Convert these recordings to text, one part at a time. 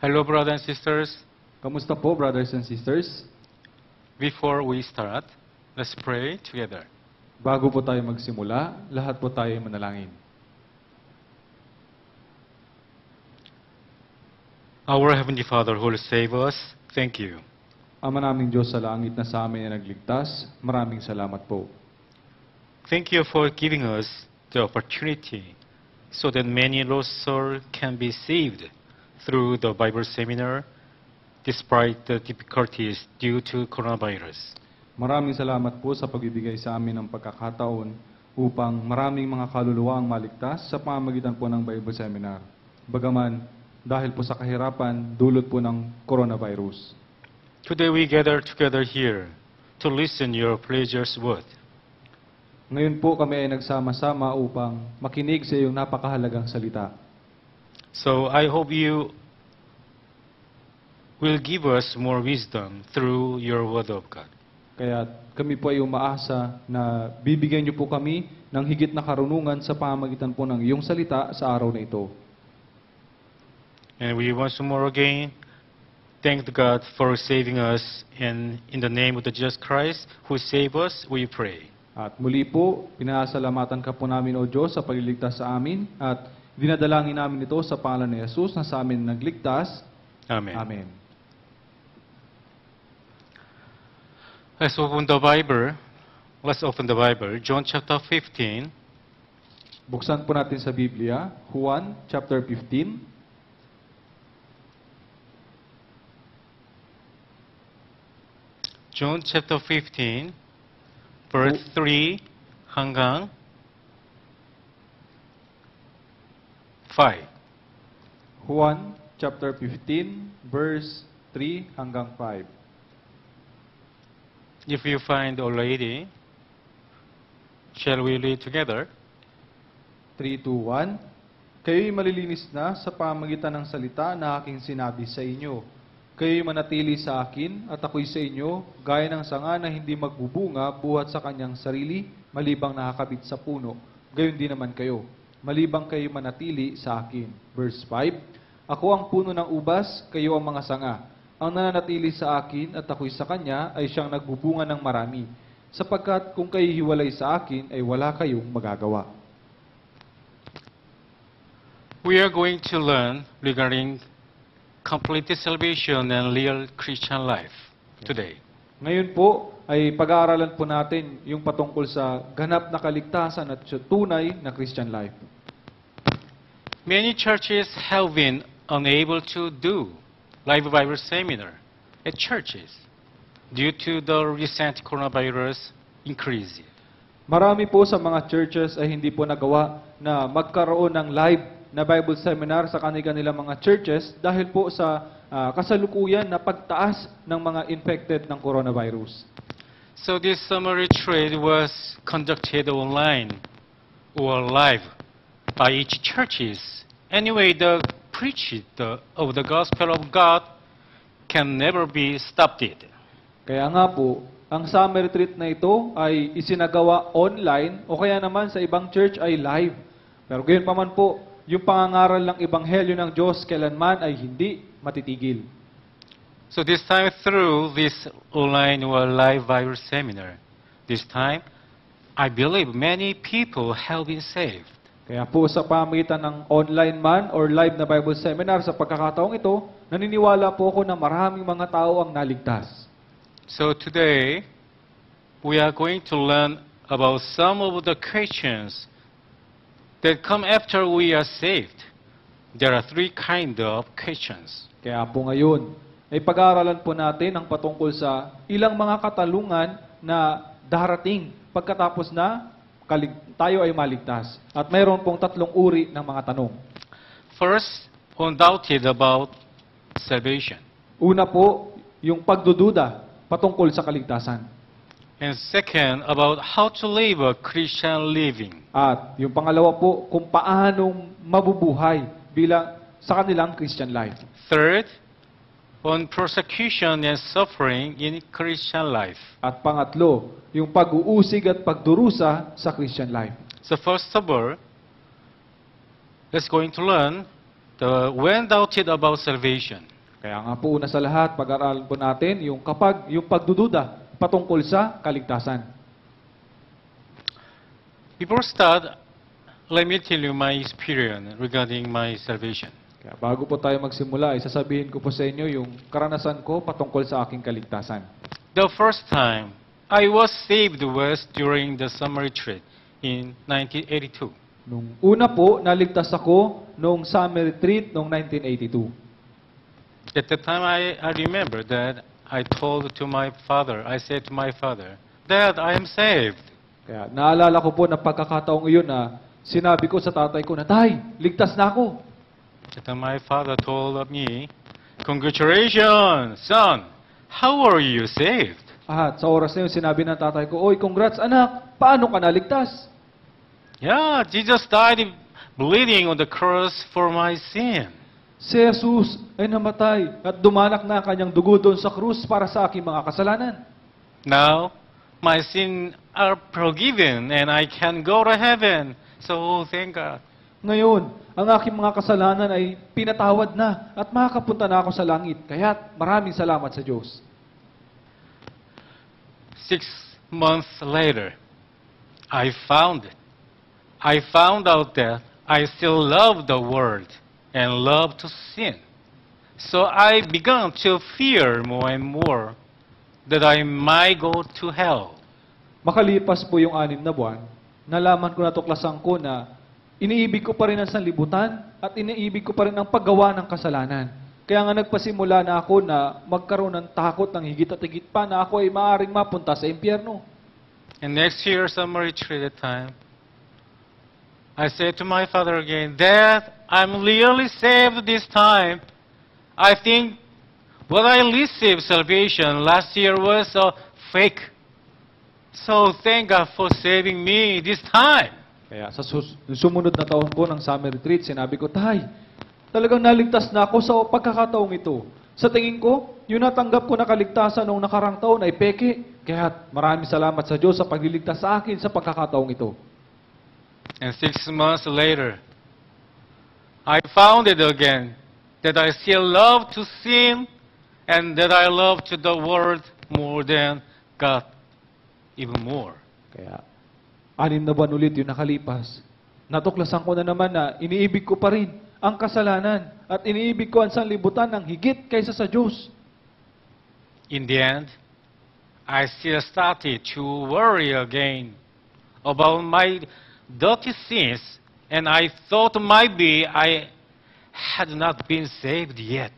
Hello, brothers and sisters. Kamusta po, brothers and sisters? Before we start, let's pray together. Bago po tayo magsimula, lahat po tayo ay manalangin. Our Heavenly Father who will save us, thank you. Ama naming Diyos sa langit na sa amin na nagligtas, maraming salamat po. Thank you for giving us the opportunity so that many lost souls can be saved through the Bible seminar despite the difficulties due to coronavirus. Maraming salamat po sa pagbibigay sa amin ng pagkakataon upang maraming mga kaluluwa ang maligtas sa pamamagitan po ng Bible Seminar. Bagaman, dahil po sa kahirapan, dulot po ng coronavirus. Today we gather together here to listen your precious word. Ngayon po kami ay nagsama-sama upang makinig sa iyong napakahalagang salita. So I hope you will give us more wisdom through your word of God. Kaya kami po ay umaasa na bibigyan niyo po kami ng higit na karunungan sa pamamagitan po ng iyong salita sa araw na ito. And we once more again thank God for saving us and in the name of the Jesus Christ who saved us, we pray. At muli po, pinasalamatan ka po namin o Diyos sa pagliligtas sa amin at dinadalangin namin ito sa pangalan ni Jesus na sa amin nagligtas. Amen. Amen. Let's open the Bible. Let's open the Bible. John chapter 15. Buksan po natin sa Biblia, Juan chapter 15. John chapter 15, verse 3 hanggang 5. Juan chapter 15, verse 3 hanggang 5. If you find already, shall we read together? 3, 2, 1. Kayo'y malilinis na sa pamagitan ng salita na aking sinabi sa inyo. Kayo'y manatili sa akin at ako'y sa inyo, gaya ng sanga na hindi magbubunga buhat sa kanyang sarili, malibang nakakabit sa puno. Gayon din naman kayo, malibang kayo manatili sa akin. Verse 5, Ako ang puno ng ubas, kayo ang mga sanga. Ang nananatili sa akin at ako'y sa kanya ay siyang nagbubunga ng marami. Sapagkat kung kayo hiwalay sa akin, ay wala kayong magagawa. We are going to learn regarding complete salvation and real Christian life today. Ngayon po ay pag-aaralan po natin yung patungkol sa ganap na kaligtasan at sa tunay na Christian life. Many churches have been unable to do live Bible seminar at churches due to the recent coronavirus increase. Marami po sa mga churches ay hindi po nagawa na magkaroon ng live na Bible seminar sa kanilang mga churches dahil po sa ah, kasalukuyan na pagtaas ng mga infected ng coronavirus. So this summer retreat was conducted online or live by each churches. Anyway, the preach the, of the gospel of God can never be stopped. Kaya nga po, ang summer retreat na ito ay isinagawa online o kaya naman sa ibang church ay live. Pero gayon pa man po, yung pangangaral ng Ebanghelyo ng Diyos kailanman ay hindi matitigil. So this time through this online or live Bible seminar, this time, I believe many people have been saved. Kaya po sa pamagitan ng online man or live na Bible seminar sa pagkakataong ito, naniniwala po ako na maraming mga tao ang naligtas. So today, we are going to learn about some of the questions that come after we are saved. There are three kind of questions. Kaya po ngayon, ay pag-aaralan po natin ang patungkol sa ilang mga katalungan na darating pagkatapos na tayo ay maligtas. At mayroon pong tatlong uri ng mga tanong. First, undoubted about salvation. Una po, yung pagdududa patungkol sa kaligtasan. And second, about how to live a Christian living. At yung pangalawa po, kung paanong mabubuhay bilang sa kanilang Christian life. Third, on persecution and suffering in Christian life. At pangatlo, yung pag-uusig at pagdurusa sa Christian life. So first of all, let's going to learn the when doubted about salvation. Kaya nga po una sa lahat, pag-aralan po natin yung kapag yung pagdududa patungkol sa kaligtasan. Before start, let me tell you my experience regarding my salvation. Kaya bago po tayo magsimula, isasabihin ko po sa inyo yung karanasan ko patungkol sa aking kaligtasan. The first time I was saved was during the summer retreat in 1982. Nung una po, naligtas ako nung summer retreat noong 1982. At the time, I, I remember that I told to my father, I said to my father, Dad, I am saved. Kaya naalala ko po na pagkakataong iyon na sinabi ko sa tatay ko na, Tay, ligtas na ako. At then my father told me, Congratulations, son. How are you saved? At sa oras na yun, sinabi ng tatay ko, Oy, congrats anak, paano ka naligtas? Yeah, Jesus died bleeding on the cross for my sin. Si Jesus ay namatay at dumanak na ang kanyang dugo doon sa krus para sa aking mga kasalanan. Now, my sins are forgiven and I can go to heaven. So, thank God. Ngayon, ang aking mga kasalanan ay pinatawad na at makakapunta na ako sa langit. Kaya maraming salamat sa Diyos. Six months later, I found it. I found out that I still love the world and love to sin. So I began to fear more and more that I might go to hell. Makalipas po yung anim na buwan, nalaman ko natuklasan ko na iniibig ko pa rin ang sanlibutan at iniibig ko pa rin ang paggawa ng kasalanan. Kaya nga nagpasimula na ako na magkaroon ng takot ng higit at higit pa na ako ay maaaring mapunta sa impyerno. And next year, summer retreat at time, I said to my father again, Dad, I'm really saved this time. I think what I received salvation last year was a fake. So thank God for saving me this time. Kaya sa sus- sumunod na taon po ng summer retreat, sinabi ko, Tay, talagang naligtas na ako sa pagkakataong ito. Sa tingin ko, yung natanggap ko na kaligtasan noong nakarang taon ay peke. Kaya maraming salamat sa Diyos sa pagliligtas sa akin sa pagkakataong ito. And six months later, I found it again that I still love to sin and that I love to the world more than God, even more. Kaya, anim na buwan ulit yung nakalipas. Natuklasan ko na naman na iniibig ko pa rin ang kasalanan at iniibig ko ang sanlibutan ng higit kaysa sa Diyos. In the end, I still started to worry again about my dirty sins, and I thought maybe I had not been saved yet.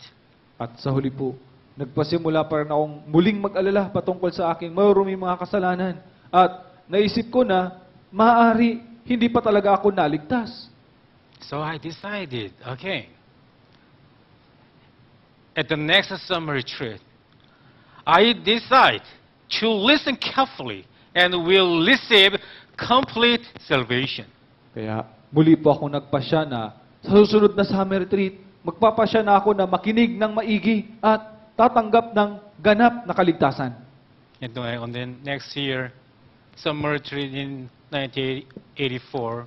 At sa huli po, nagpasimula pa rin akong muling mag-alala patungkol sa aking maruming mga kasalanan. At naisip ko na, maaari, hindi pa talaga ako naligtas. So I decided, okay, at the next summer retreat, I decide to listen carefully and will receive complete salvation. Kaya muli po ako nagpasya na sa susunod na summer retreat, magpapasya na ako na makinig ng maigi at tatanggap ng ganap na kaligtasan. And then next year, summer retreat in 1984,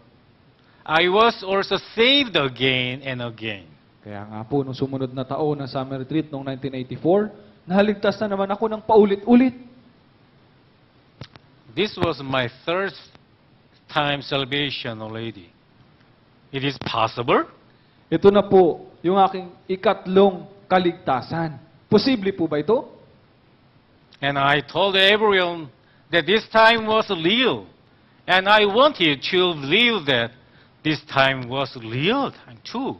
I was also saved again and again. Kaya nga po, nung sumunod na taon ng summer retreat noong 1984, nahaligtas na naman ako ng paulit-ulit. This was my third time salvation already. It is possible? Ito na po yung aking ikatlong kaligtasan. Posible po ba ito? And I told everyone that this time was real. And I wanted to believe that this time was real time too.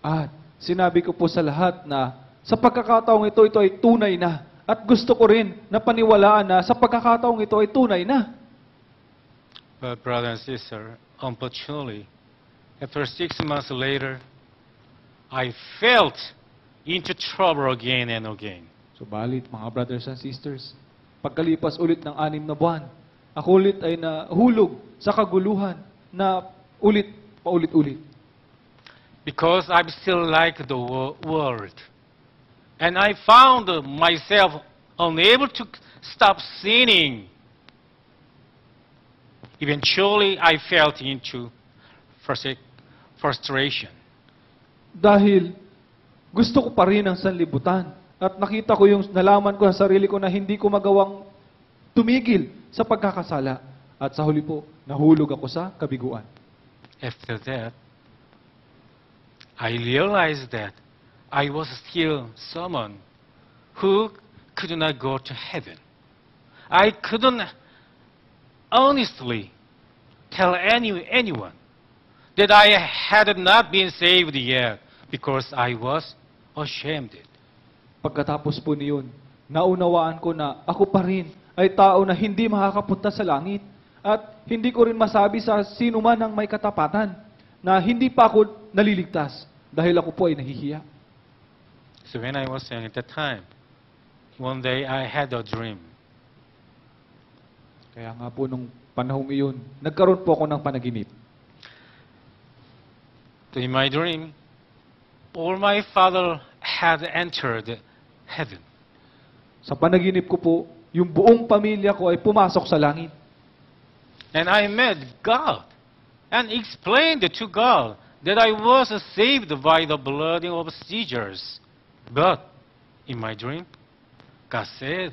At sinabi ko po sa lahat na sa pagkakataong ito, ito ay tunay na. At gusto ko rin na paniwalaan na sa pagkakataong ito ay tunay na. But brother and sister, unfortunately, after six months later, I felt into trouble again and again. Subalit, mga brothers and sisters, pagkalipas ulit ng anim na buwan, ako ulit ay nahulog sa kaguluhan na ulit, paulit-ulit. Because I still like the wo- world. And I found myself unable to stop sinning. Eventually, I felt into frustra- frustration. Dahil gusto ko pa rin ang sanlibutan. At nakita ko yung, nalaman ko sa sarili ko na hindi ko magawang tumigil sa pagkakasala. At sa huli po, nahulog ako sa kabiguan. After that, I realized that I was still someone who could not go to heaven. I couldn't honestly tell any, anyone that I had not been saved yet because I was ashamed. Pagkatapos po niyon, naunawaan ko na ako pa rin ay tao na hindi makakapunta sa langit. At hindi ko rin masabi sa sino man ang may katapatan na hindi pa ako naliligtas dahil ako po ay nahihiya. So when I was young at that time, one day I had a dream. Kaya nga po nung panahong iyon, nagkaroon po ako ng panaginip. In my dream, all my father had entered heaven. Sa panaginip ko po, yung buong pamilya ko ay pumasok sa langit. And I met God and explained to God that I was saved by the blood of Jesus. But in my dream, God said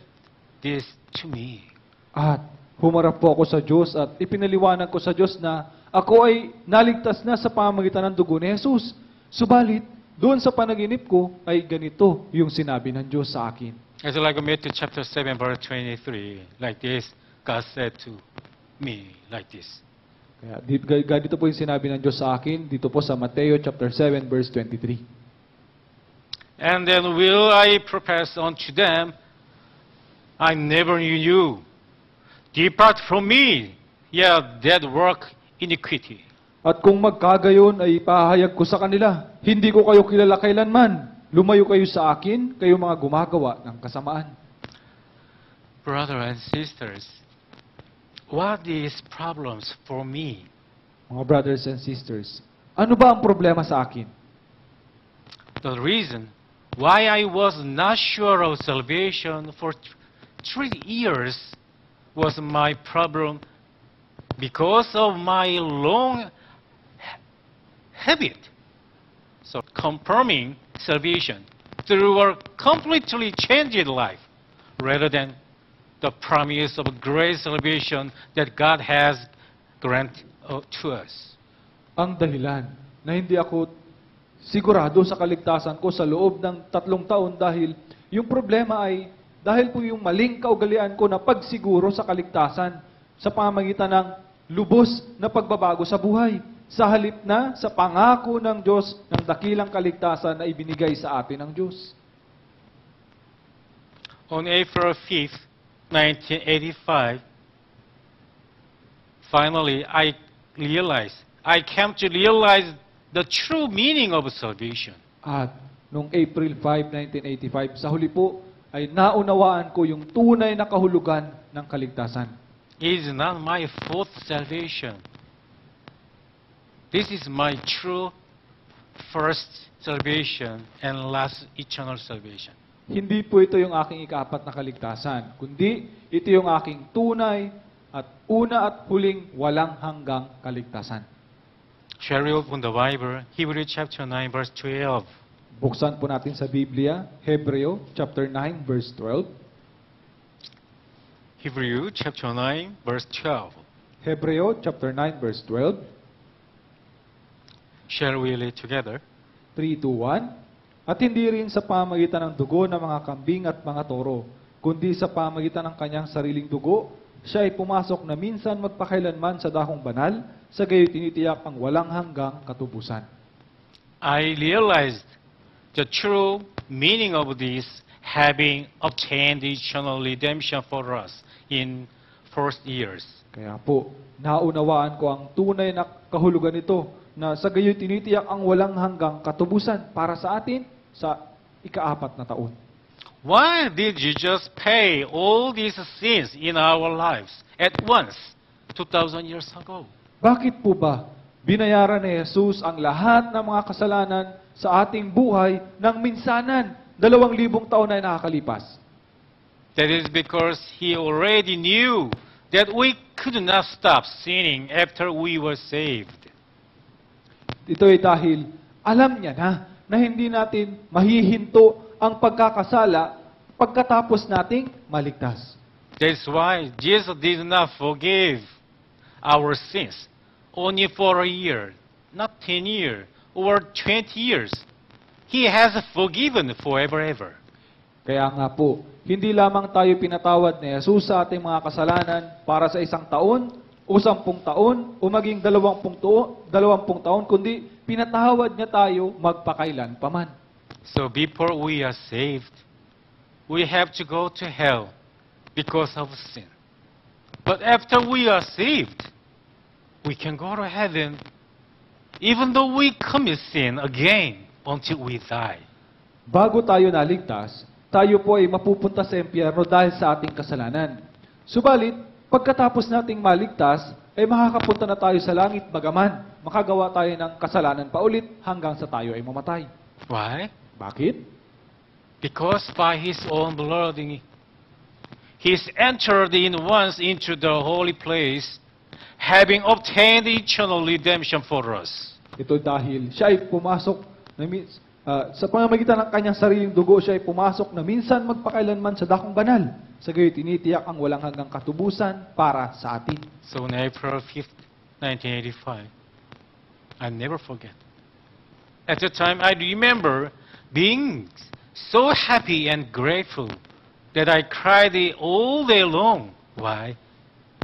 this to me. At humarap po ako sa Diyos at ipinaliwanag ko sa Diyos na ako ay naligtas na sa pamagitan ng dugo ni Jesus. Subalit, doon sa panaginip ko ay ganito yung sinabi ng Diyos sa akin. It's like Matthew chapter 7, verse 23. Like this, God said to me, like this. Kaya dito po yung sinabi ng Diyos sa akin, dito po sa Mateo chapter 7 verse 23. And then will I profess unto them, I never knew you. Depart from me, ye that work iniquity. At kung magkagayon ay ipahayag ko sa kanila, hindi ko kayo kilala kailanman. Lumayo kayo sa akin, kayo mga gumagawa ng kasamaan. Brothers and sisters, what is problems for me? Mga brothers and sisters, ano ba ang problema sa akin? The reason why I was not sure of salvation for th- three years was my problem because of my long ha- habit. So confirming salvation through a completely changed life rather than the promise of great salvation that God has granted uh, to us. Ang dahilan na hindi ako sigurado sa kaligtasan ko sa loob ng tatlong taon dahil yung problema ay dahil po yung maling kaugalian ko na pagsiguro sa kaligtasan sa pamagitan ng lubos na pagbabago sa buhay. Sa halip na sa pangako ng Diyos ng dakilang kaligtasan na ibinigay sa atin ng Diyos. On April 5th, 1985, finally I realized, I came to realize the true meaning of salvation. At noong April 5, 1985, sa huli po ay naunawaan ko yung tunay na kahulugan ng kaligtasan. It is not my fourth salvation. This is my true first salvation and last eternal salvation. Hindi po ito yung aking ikaapat na kaligtasan, kundi ito yung aking tunay at una at huling walang hanggang kaligtasan. Shall we open the Bible? Hebrew chapter 9, verse 12. Buksan po natin sa Biblia, Hebreo chapter 9 verse 12. Hebrew chapter 9, verse 12. Hebreo chapter 9 verse 12. Shall we read together? 3, 2, 1. At hindi rin sa pamagitan ng dugo ng mga kambing at mga toro, kundi sa pamagitan ng kanyang sariling dugo, siya ay pumasok na minsan magpakailanman sa dakong banal, sa gayo tinitiyak ang walang hanggang katubusan. I realized the true meaning of this having obtained eternal redemption for us in first years. Kaya po, naunawaan ko ang tunay na kahulugan nito na sa gayo tinitiyak ang walang hanggang katubusan para sa atin sa ikaapat na taon. Why did Jesus pay all these sins in our lives at once 2,000 years ago? Bakit po ba binayaran ni Jesus ang lahat ng mga kasalanan sa ating buhay ng minsanan, dalawang libong taon na nakakalipas? That is because he already knew that we could not stop sinning after we were saved. Ito ay dahil alam niya na na hindi natin mahihinto ang pagkakasala pagkatapos nating maligtas. That's why Jesus did not forgive our sins only for a year, not 10 years or 20 years. He has forgiven forever ever. Kaya nga po, hindi lamang tayo pinatawad ni Jesus sa ating mga kasalanan para sa isang taon, o sampung taon, o maging dalawampung, tuo, dalawampung taon, kundi pinatawad niya tayo magpakailan paman. So before we are saved, we have to go to hell because of sin. But after we are saved, we can go to heaven even though we commit sin again until we die. Bago tayo naligtas, tayo po ay mapupunta sa impyerno dahil sa ating kasalanan. Subalit, pagkatapos nating maligtas, ay makakapunta na tayo sa langit bagaman makagawa tayo ng kasalanan pa ulit hanggang sa tayo ay mamatay. Why? Bakit? Because by his own blood, he's entered in once into the holy place, having obtained eternal redemption for us. Ito dahil siya ay pumasok na ah, sa pamamagitan ng kanyang sariling dugo, siya ay pumasok na minsan magpakailanman sa dakong banal. Sa gayon, tinitiyak ang walang hanggang katubusan para sa atin. So on April 5th, 1985, I never forget. At the time, I remember being so happy and grateful that I cried all day long. Why?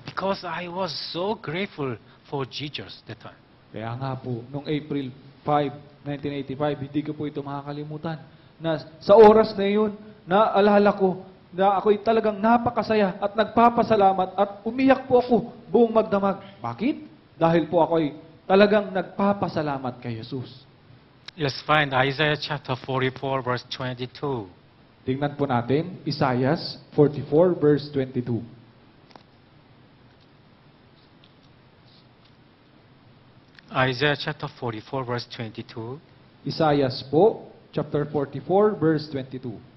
Because I was so grateful for Jesus that time. Kaya nga po, noong April 5, 1985, hindi ko po ito makakalimutan. Na sa oras na yun, naalala ko na ako'y talagang napakasaya at nagpapasalamat at umiyak po ako buong magdamag. Bakit? Dahil po ako'y talagang nagpapasalamat kay Jesus. Let's find Isaiah chapter 44, verse 22. Tingnan po natin, Isaiah 44 verse 22. Isaiah chapter 44, verse 22. Isaiah po, chapter 44 verse 22.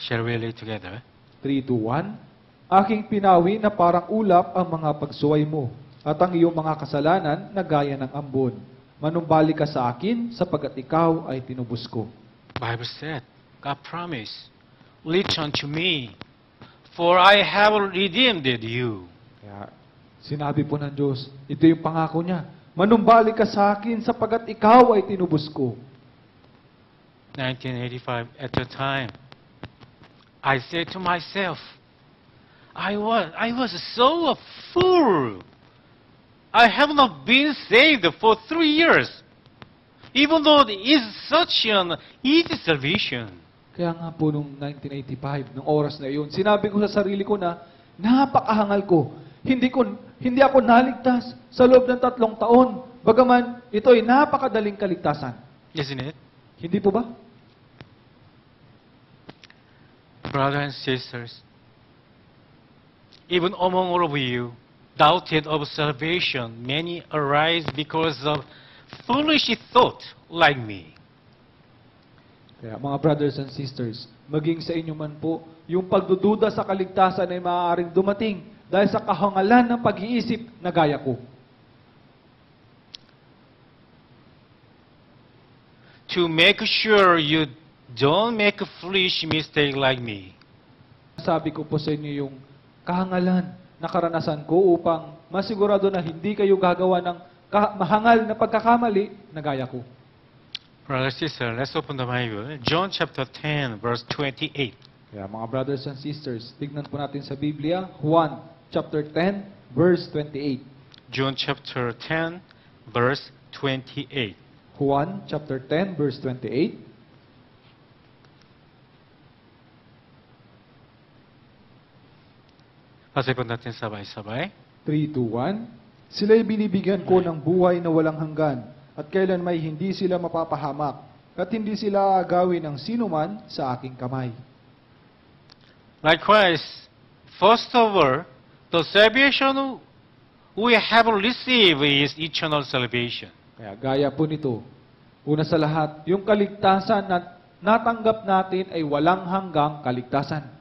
Shall we read together? 3 to 1. Aking pinawi na parang ulap ang mga pagsuway mo, at ang iyong mga kasalanan na gaya ng ambon. Manumbali ka sa akin, sapagat ikaw ay tinubos ko. Bible said, God promised, return to me, for I have redeemed you. Kaya sinabi po ng Diyos, ito yung pangako niya. Manumbali ka sa akin, sapagat ikaw ay tinubos ko. 1985, at the time, I said to myself, I was, I was so a fool. I have not been saved for three years, even though it is such an easy salvation. Kaya nga po nung 1985, nung oras na iyon, sinabi ko sa sarili ko na napakahangal ko. Hindi ko hindi ako naligtas sa loob ng tatlong taon. Bagaman ito ay napakadaling kaligtasan. Isn't it? Hindi po ba? Brothers and sisters, even among all of you, doubted of salvation, many arise because of foolish thought like me. Kaya mga brothers and sisters, maging sa inyo man po, yung pagdududa sa kaligtasan ay maaaring dumating dahil sa kahangalan ng pag-iisip na gaya ko. To make sure you don't make a foolish mistake like me. Sabi ko po sa inyo yung kahangalan na karanasan ko upang masigurado na hindi kayo gagawa ng mahangal na pagkakamali na gaya ko. Brother, sister, let's open the Bible. John chapter 10, verse 28. Kaya mga brothers and sisters, tignan po natin sa Biblia, Juan chapter 10, verse 28. John chapter 10, verse 28. Juan chapter 10, verse 28. Kasi po natin sabay-sabay. 3 to 1. Sila'y binibigyan ko ng buhay na walang hanggan, at kailan may hindi sila mapapahamak, at hindi sila agawin ng sinuman sa aking kamay. Likewise, first of all, the salvation we have received is eternal salvation. Kaya gaya po nito, una sa lahat, yung kaligtasan na natanggap natin ay walang hanggang kaligtasan.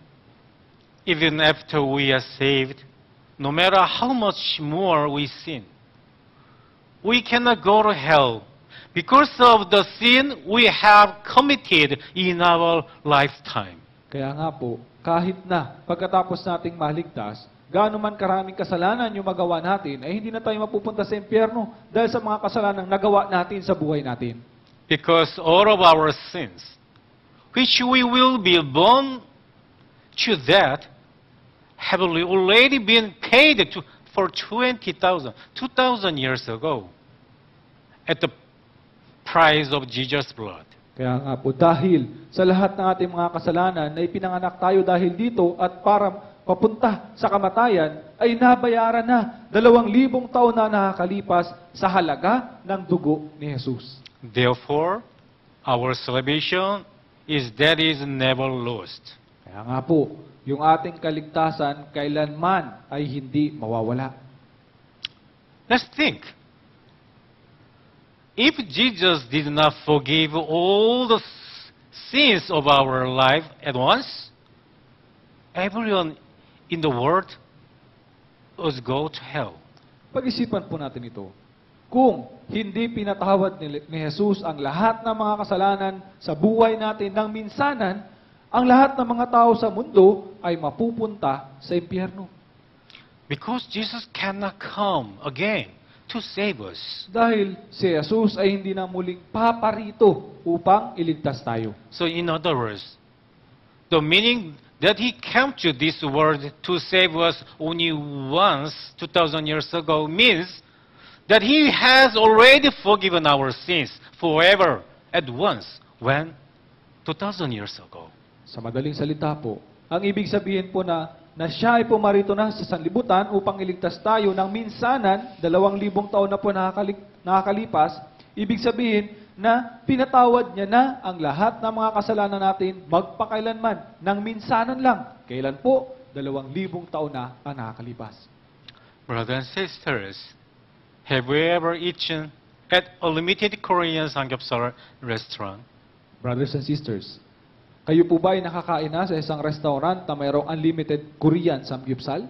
Even after we are saved, no matter how much more we sin, we cannot go to hell because of the sin we have committed in our lifetime. Kaya nga po, kahit na pagkatapos nating maligtas, gaano man karaming kasalanan yung magawa natin, ay hindi na tayo mapupunta sa impyerno dahil sa mga kasalanan nagawa natin sa buhay natin. Because all of our sins, which we will be born to that, have already been paid to, for 20,000, 2,000 years ago at the price of Jesus' blood. Kaya nga po, dahil sa lahat ng ating mga kasalanan na ipinanganak tayo dahil dito at para papunta sa kamatayan, ay nabayaran na dalawang libong taon na nakakalipas sa halaga ng dugo ni Jesus. Therefore, our salvation is that is never lost. Kaya nga po, yung ating kaligtasan kailanman ay hindi mawawala. Let's think. If Jesus did not forgive all the sins of our life at once, everyone in the world would go to hell. Pag-isipan po natin ito. Kung hindi pinatawad ni, ni Jesus ang lahat ng mga kasalanan sa buhay natin ng minsanan, ang lahat ng mga tao sa mundo ay mapupunta sa impyerno. Because Jesus cannot come again to save us. Dahil si Jesus ay hindi na muling paparito upang iligtas tayo. So, in other words, the meaning that He came to this world to save us only once, 2,000 years ago, means that He has already forgiven our sins forever at once when 2,000 years ago. Sa madaling salita po, ang ibig sabihin po na na siya ay pumarito na sa sanlibutan upang iligtas tayo ng minsanan, dalawang libong taon na po nakakali- nakakalipas, ibig sabihin na pinatawad niya na ang lahat ng mga kasalanan natin magpakailanman ng minsanan lang. Kailan po? Dalawang libong taon na ang nakakalipas. Brothers and sisters, have we ever eaten at a limited Korean samgyeopsal restaurant? Brothers and sisters, kayo po ba ay nakakain na sa isang restaurant na mayroong unlimited Korean samgyeopsal?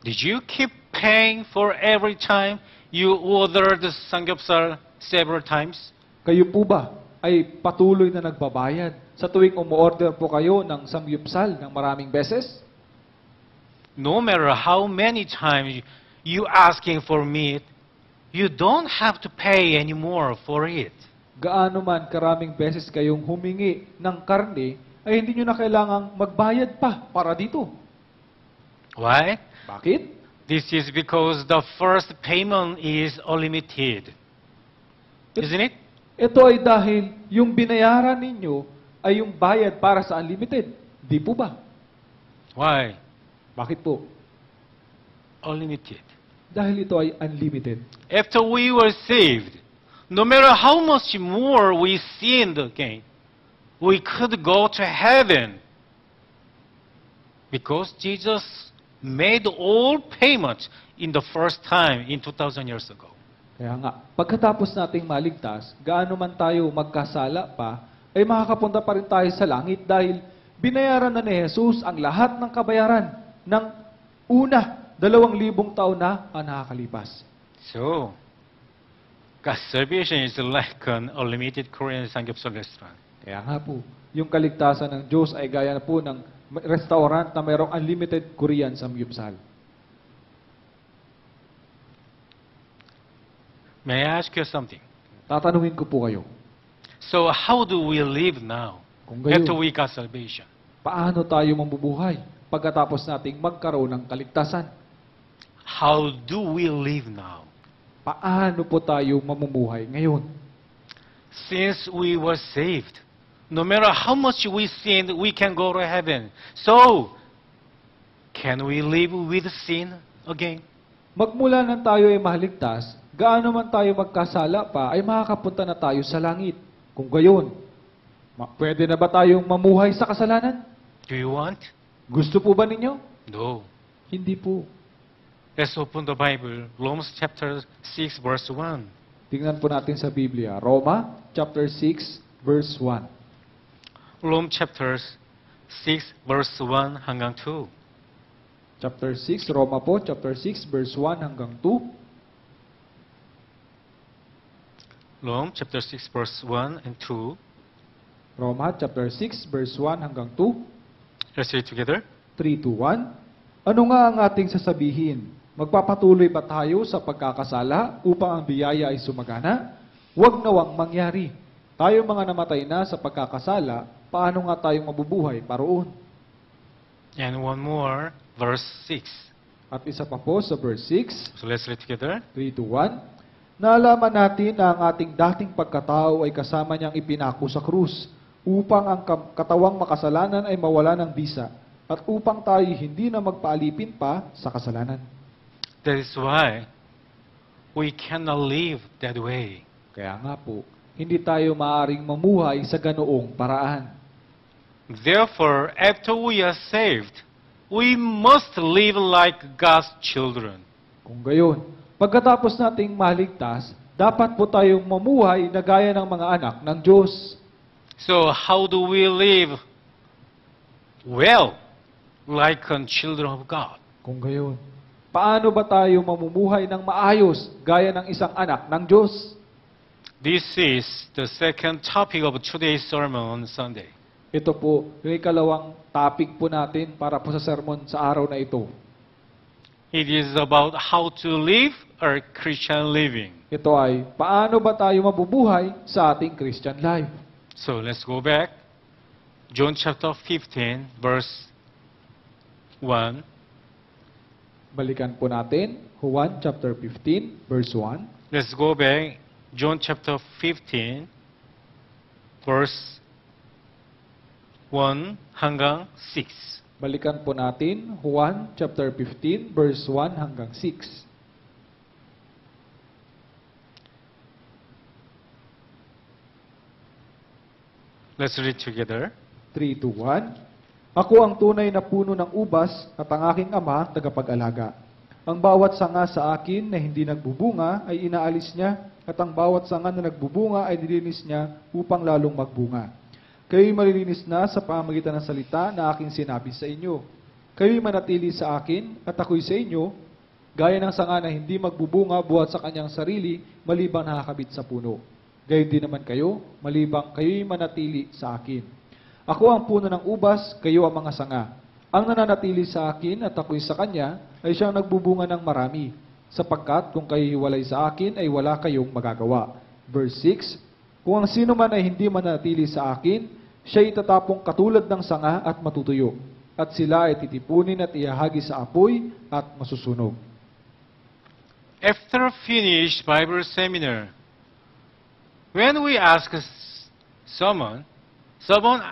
Did you keep paying for every time you ordered the samgyeopsal several times? Kayo po ba ay patuloy na nagbabayad sa tuwing umuorder po kayo ng samgyupsal ng maraming beses? No matter how many times you asking for meat, you don't have to pay anymore for it. Gaano man karaming beses kayong humingi ng karne, ay hindi nyo na kailangang magbayad pa para dito. Why? Bakit? This is because the first payment is unlimited. Isn't it? Ito ay dahil yung binayaran ninyo ay yung bayad para sa unlimited. Di po ba? Why? Bakit po? Unlimited. Dahil ito ay unlimited. After we were saved, no matter how much more we sinned again, we could go to heaven. Because Jesus made all payments in the first time in 2,000 years ago. Kaya nga, pagkatapos nating maligtas, gaano man tayo magkasala pa, ay makakapunta pa rin tayo sa langit dahil binayaran na ni Jesus ang lahat ng kabayaran ng una, dalawang libong taon na ang nakakalipas. So, salvation is like an unlimited Korean Samgyeopsal restaurant. Kaya nga po, yung kaligtasan ng Diyos ay gaya na po ng restaurant na mayroong unlimited Korean samgyupsal. May I ask you something? Tatanungin ko po kayo, So, how do we live now kung after gayon, we got salvation? paano tayo mabubuhay pagkatapos nating magkaroon ng kaligtasan? How do we live now? Paano po tayo mamumuhay ngayon? Since we were saved, no matter how much we sinned, we can go to heaven. So, can we live with sin again? Magmula nang tayo ay maligtas, gaano man tayo magkasala pa, ay makakapunta na tayo sa langit. Kung gayon, pwede na ba tayong mamuhay sa kasalanan? Do you want? Gusto po ba ninyo? No. Hindi po. Let's open the Bible, Romans chapter 6, verse 1. Tingnan po natin sa Biblia. Roma, chapter 6, verse 1. Rome chapter 6, verse 1 hanggang 2. Chapter 6, Roma po, chapter 6, verse 1 hanggang 2. Rome chapter 6 verse 1 and 2. Roma chapter 6 verse 1 hanggang 2, Let's read together. 3 to 1. Ano nga ang ating sasabihin? Magpapatuloy ba tayo sa pagkakasala upang ang biyaya ay sumagana? Huwag nawang mangyari. Tayo mga namatay na sa pagkakasala, paano nga tayong mabubuhay paroon? And one more, verse 6. At isa pa po sa verse 6, So let's read together. 3 to 1, Naalaman natin na ang ating dating pagkatao ay kasama niyang ipinako sa krus upang ang katawang makasalanan ay mawala ng bisa at upang tayo hindi na magpaalipin pa sa kasalanan. That is why we cannot live that way. Kaya nga po, hindi tayo maaring mamuhay sa ganoong paraan. Therefore, after we are saved, we must live like God's children. Kung gayon, pagkatapos nating maligtas, dapat po tayong mamuhay na gaya ng mga anak ng Diyos. So how do we live well like children of God? Kung gayon, paano ba tayo mamumuhay ng maayos gaya ng isang anak ng Diyos? This is the second topic of today's sermon on Sunday. Ito po yung ikalawang topic po natin para po sa sermon sa araw na ito. It is about how to live a Christian living. Ito ay paano ba tayo mabubuhay sa ating Christian life. So let's go back. John chapter 15, verse 1. Balikan po natin Juan chapter 15 verse 1. Let's go back. John chapter 15, verse 1 hanggang 6. Balikan po natin Juan chapter 15 verse 1 hanggang 6. Let's read together. 3 to 1. Ako ang tunay na puno ng ubas at ang aking ama tagapag-alaga. Ang bawat sanga sa akin na hindi nagbubunga ay inaalis niya at ang bawat sanga na nagbubunga ay nilinis niya upang lalong magbunga. Kayo'y malilinis na sa pamagitan ng salita na aking sinabi sa inyo. Kayo'y manatili sa akin at ako'y sa inyo, gaya ng sanga na hindi magbubunga buhat sa kanyang sarili malibang nakakabit sa puno. Gayon din naman kayo, malibang kayo'y manatili sa akin. Ako ang puno ng ubas, kayo ang mga sanga. Ang nananatili sa akin at ako'y sa kanya ay siyang nagbubunga ng marami, sapagkat kung kayo hiwalay sa akin ay wala kayong magagawa. Verse 6, Kung ang sino man ay hindi manatili sa akin, siya itatapong katulad ng sanga at matutuyo, at sila ay titipunin at ihahagi sa apoy at masusunog. After finished Bible seminar, when we ask someone, someone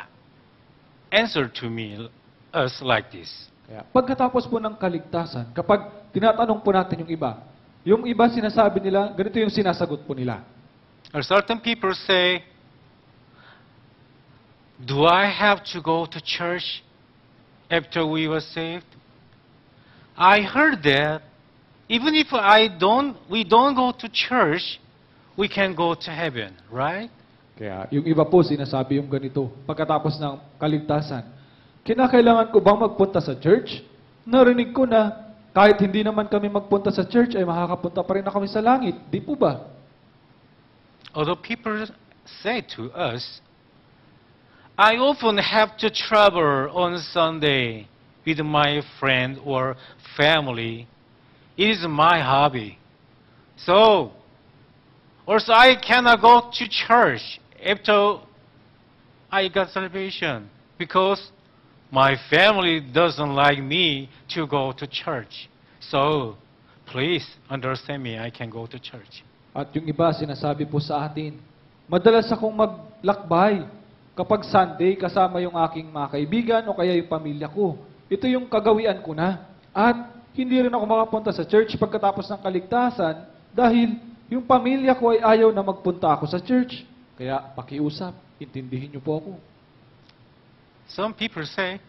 answer to me us like this. Kaya, pagkatapos po ng kaligtasan, kapag tinatanong po natin yung iba, yung iba sinasabi nila, ganito yung sinasagot po nila. Or certain people say, Do I have to go to church after we were saved? I heard that even if I don't, we don't go to church, we can go to heaven, right? Kaya yung iba po sinasabi yung ganito, pagkatapos ng kaligtasan, kinakailangan ko bang magpunta sa church? Narinig ko na kahit hindi naman kami magpunta sa church ay makakapunta pa rin na kami sa langit. Di po ba? Although people say to us, I often have to travel on Sunday with my friend or family. It is my hobby. So, also I cannot go to church after I got salvation because my family doesn't like me to go to church. So, please understand me, I can go to church. At yung iba sinasabi po sa atin, madalas akong maglakbay kapag Sunday kasama yung aking mga kaibigan o kaya yung pamilya ko. Ito yung kagawian ko na. At hindi rin ako makapunta sa church pagkatapos ng kaligtasan dahil yung pamilya ko ay ayaw na magpunta ako sa church. Kaya pakiusap, intindihin niyo po ako. Some people say,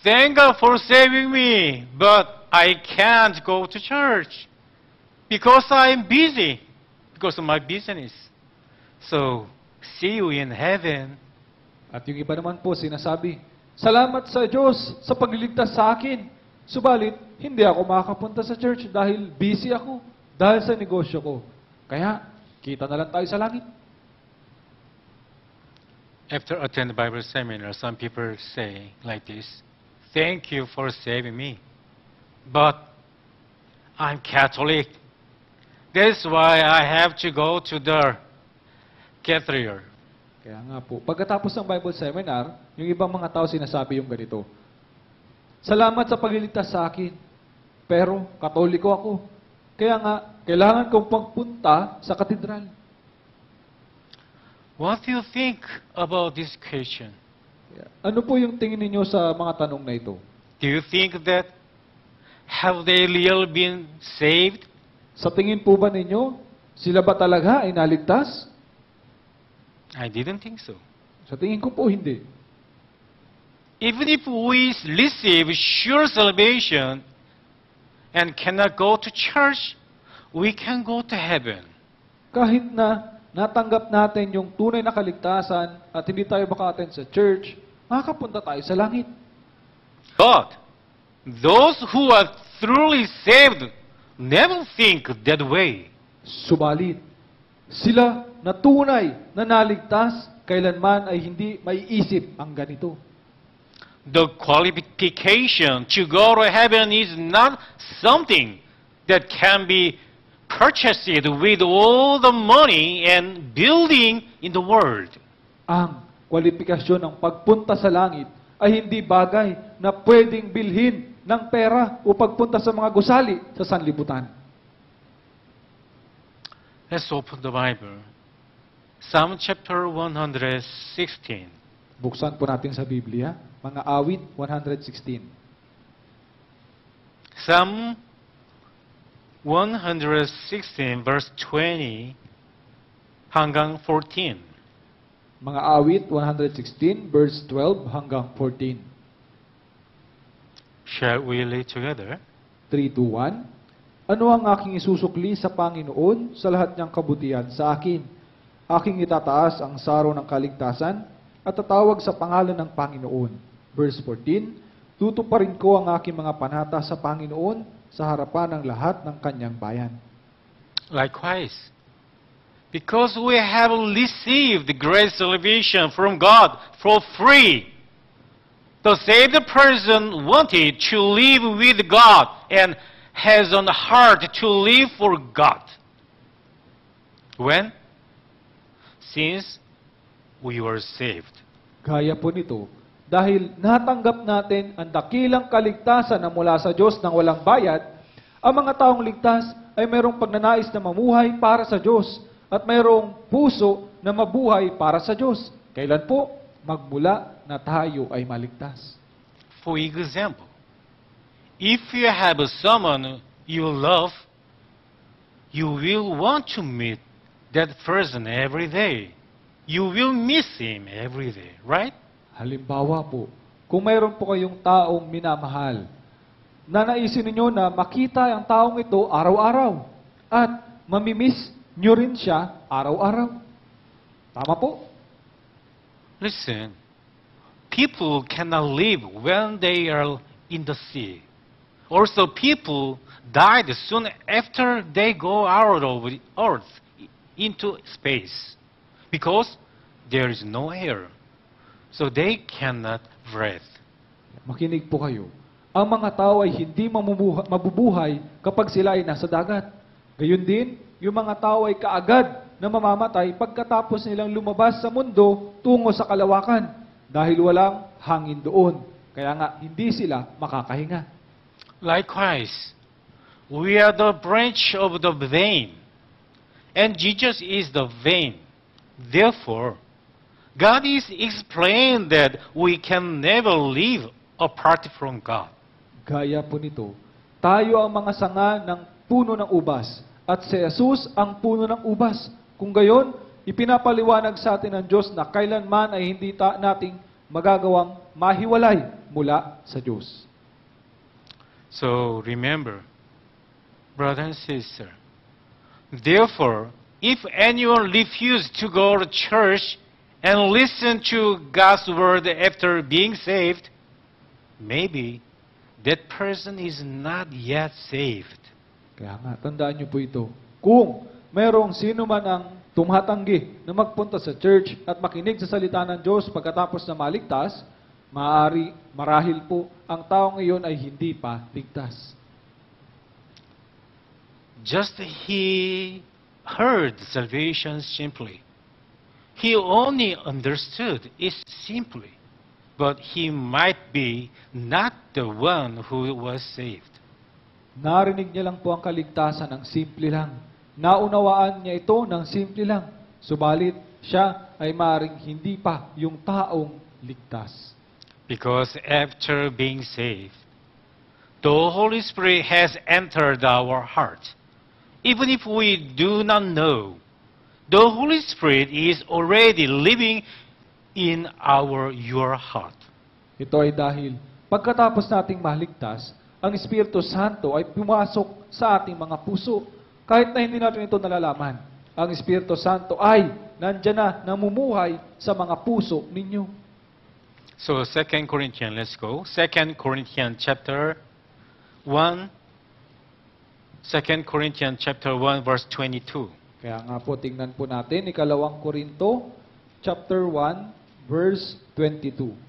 Thank God for saving me, but I can't go to church because I'm busy because of my business. So, see you in heaven. At yung iba naman po sinasabi, Salamat sa Diyos sa pagliligtas sa akin. Subalit, hindi ako makakapunta sa church dahil busy ako, dahil sa negosyo ko. Kaya, kita na lang tayo sa langit. After attend Bible seminar, some people say like this, Thank you for saving me. But I'm Catholic. That's why I have to go to the cathedral. Kaya nga po, pagkatapos ng Bible seminar, yung ibang mga tao sinasabi yung ganito, Salamat sa pagliligtas sa akin, pero katoliko ako. Kaya nga, kailangan kong pagpunta sa katedral. What do you think about this question? Ano po yung tingin ninyo sa mga tanong na ito? Do you think that have they really been saved? Sa tingin po ba ninyo, sila ba talaga ay naligtas? I didn't think so. Sa tingin ko po hindi. Even if we receive sure salvation and cannot go to church, we can go to heaven. Kahit na natanggap natin yung tunay na kaligtasan at hindi tayo maka-attend sa church, makakapunta tayo sa langit. But those who are truly saved never think that way. Subalit, sila na tunay na naligtas, kailanman ay hindi maiisip ang ganito. The qualification to go to heaven is not something that can be purchased with all the money and building in the world. Ang kwalifikasyon ng pagpunta sa langit ay hindi bagay na pwedeng bilhin ng pera o pagpunta sa mga gusali sa sanlibutan. Let's open the Bible. Psalm chapter 116. Buksan po natin sa Biblia, mga awit 116. Psalm 116 verse 20 hanggang 14. Mga awit 116 verse 12 hanggang 14. Shall we read together? 3 to 1. Ano ang aking isusukli sa Panginoon sa lahat niyang kabutihan sa akin? Aking itataas ang saro ng kaligtasan at tatawag sa pangalan ng Panginoon. Verse 14, Tutuparin ko ang aking mga panata sa Panginoon sa harapan ng lahat ng kanyang bayan. Likewise, because we have received the great salvation from God for free, the saved person wanted to live with God and has on the heart to live for God. When? Since we were saved. Gaya po nito, dahil natanggap natin ang dakilang kaligtasan na mula sa Diyos ng walang bayad, ang mga taong ligtas ay mayroong pagnanais na mamuhay para sa Diyos at mayroong puso na mabuhay para sa Diyos. Kailan po? Magmula na tayo ay maligtas. For example, if you have someone you love, you will want to meet that person every day. You will miss him every day, right? Halimbawa po, kung mayroon po kayong taong minamahal, nanaisin ninyo na makita ang taong ito araw-araw at mamimiss nyo rin siya araw-araw. Tama po? Listen, people cannot live when they are in the sea. Also, people died soon after they go out of the earth into space because there is no air. So they cannot breathe. Makinig po kayo. Ang mga tao ay hindi mabubuhay kapag sila ay nasa dagat. Gayun din, yung mga tao ay kaagad na mamamatay pagkatapos nilang lumabas sa mundo tungo sa kalawakan dahil walang hangin doon. Kaya nga, hindi sila makakahinga. Likewise, we are the branch of the vine, and Jesus is the vine. Therefore, God is explained that we can never live apart from God. Gaya po nito, tayo ang mga sanga ng puno ng ubas at si Jesus ang puno ng ubas. Kung gayon, ipinapaliwanag sa atin ng Diyos na kailanman ay hindi ta nating magagawang mahiwalay mula sa Diyos. So remember, brother and sister, therefore, if anyone refuses to go to church and listen to God's word after being saved, maybe that person is not yet saved. Kaya nga, tandaan niyo po ito. Kung mayroong sino man ang tumatanggi na magpunta sa church at makinig sa salita ng Diyos pagkatapos na maligtas, maaari, marahil po, ang taong iyon ay hindi pa ligtas. Just he heard salvation simply. He only understood it simply, but he might be not the one who was saved. Narinig niya lang po ang kaligtasan ng simple lang. Naunawaan niya ito ng simple lang. Subalit, siya ay maring hindi pa yung taong ligtas. Because after being saved, the Holy Spirit has entered our heart. Even if we do not know, the Holy Spirit is already living in our your heart. Ito ay dahil pagkatapos nating maligtas, ang Espiritu Santo ay pumasok sa ating mga puso. Kahit na hindi natin ito nalalaman, ang Espiritu Santo ay nandyan na, namumuhay sa mga puso ninyo. So 2 Corinthians, let's go. 2 Corinthians chapter 1 2 Corinthians chapter 1 verse 22. Kaya nga po, tingnan po natin, ikalawang Korinto, chapter 1, verse 22.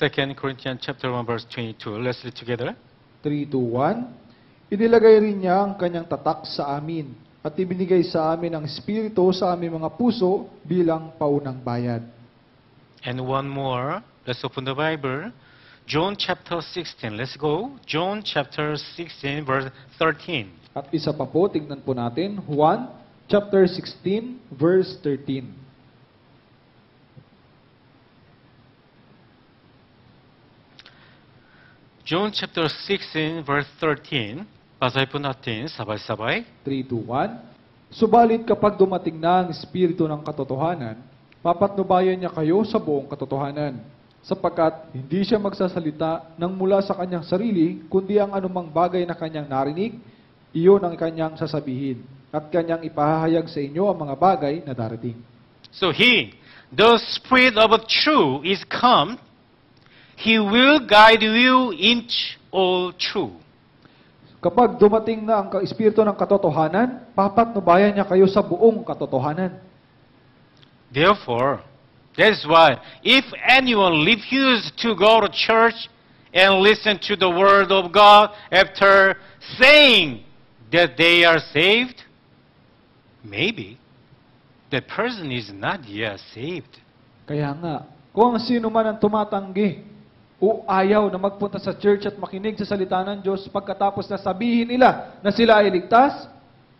2 Corinthians chapter 1 verse 22. Let's read together. 3 to 1. Inilagay rin niya ang kanyang tatak sa amin at ibinigay sa amin ang Espiritu sa aming mga puso bilang paunang bayad. And one more. Let's open the Bible. John chapter 16. Let's go. John chapter 16 verse 13. At isa pa po, tingnan po natin, Juan chapter 16, verse 13. John chapter 16 verse 13. Basahin po natin sabay-sabay. 3 to 1. Subalit kapag dumating na ang Espiritu ng katotohanan, papatnubayan niya kayo sa buong katotohanan. Sapagkat hindi siya magsasalita ng mula sa kanyang sarili, kundi ang anumang bagay na kanyang narinig, iyon ang kanyang sasabihin. At kanyang ipahahayag sa inyo ang mga bagay na darating. So he, the Spirit of truth is come. He will guide you into all truth. Kapag dumating na ang Espiritu ng katotohanan, papatnubayan niya kayo sa buong katotohanan. Therefore, that's why if anyone refuses to go to church and listen to the word of God after saying that they are saved, maybe The person is not yet saved. Kaya nga, kung ang sino man ang tumatanggi o ayaw na magpunta sa church at makinig sa salita ng Diyos pagkatapos na sabihin nila na sila ay ligtas,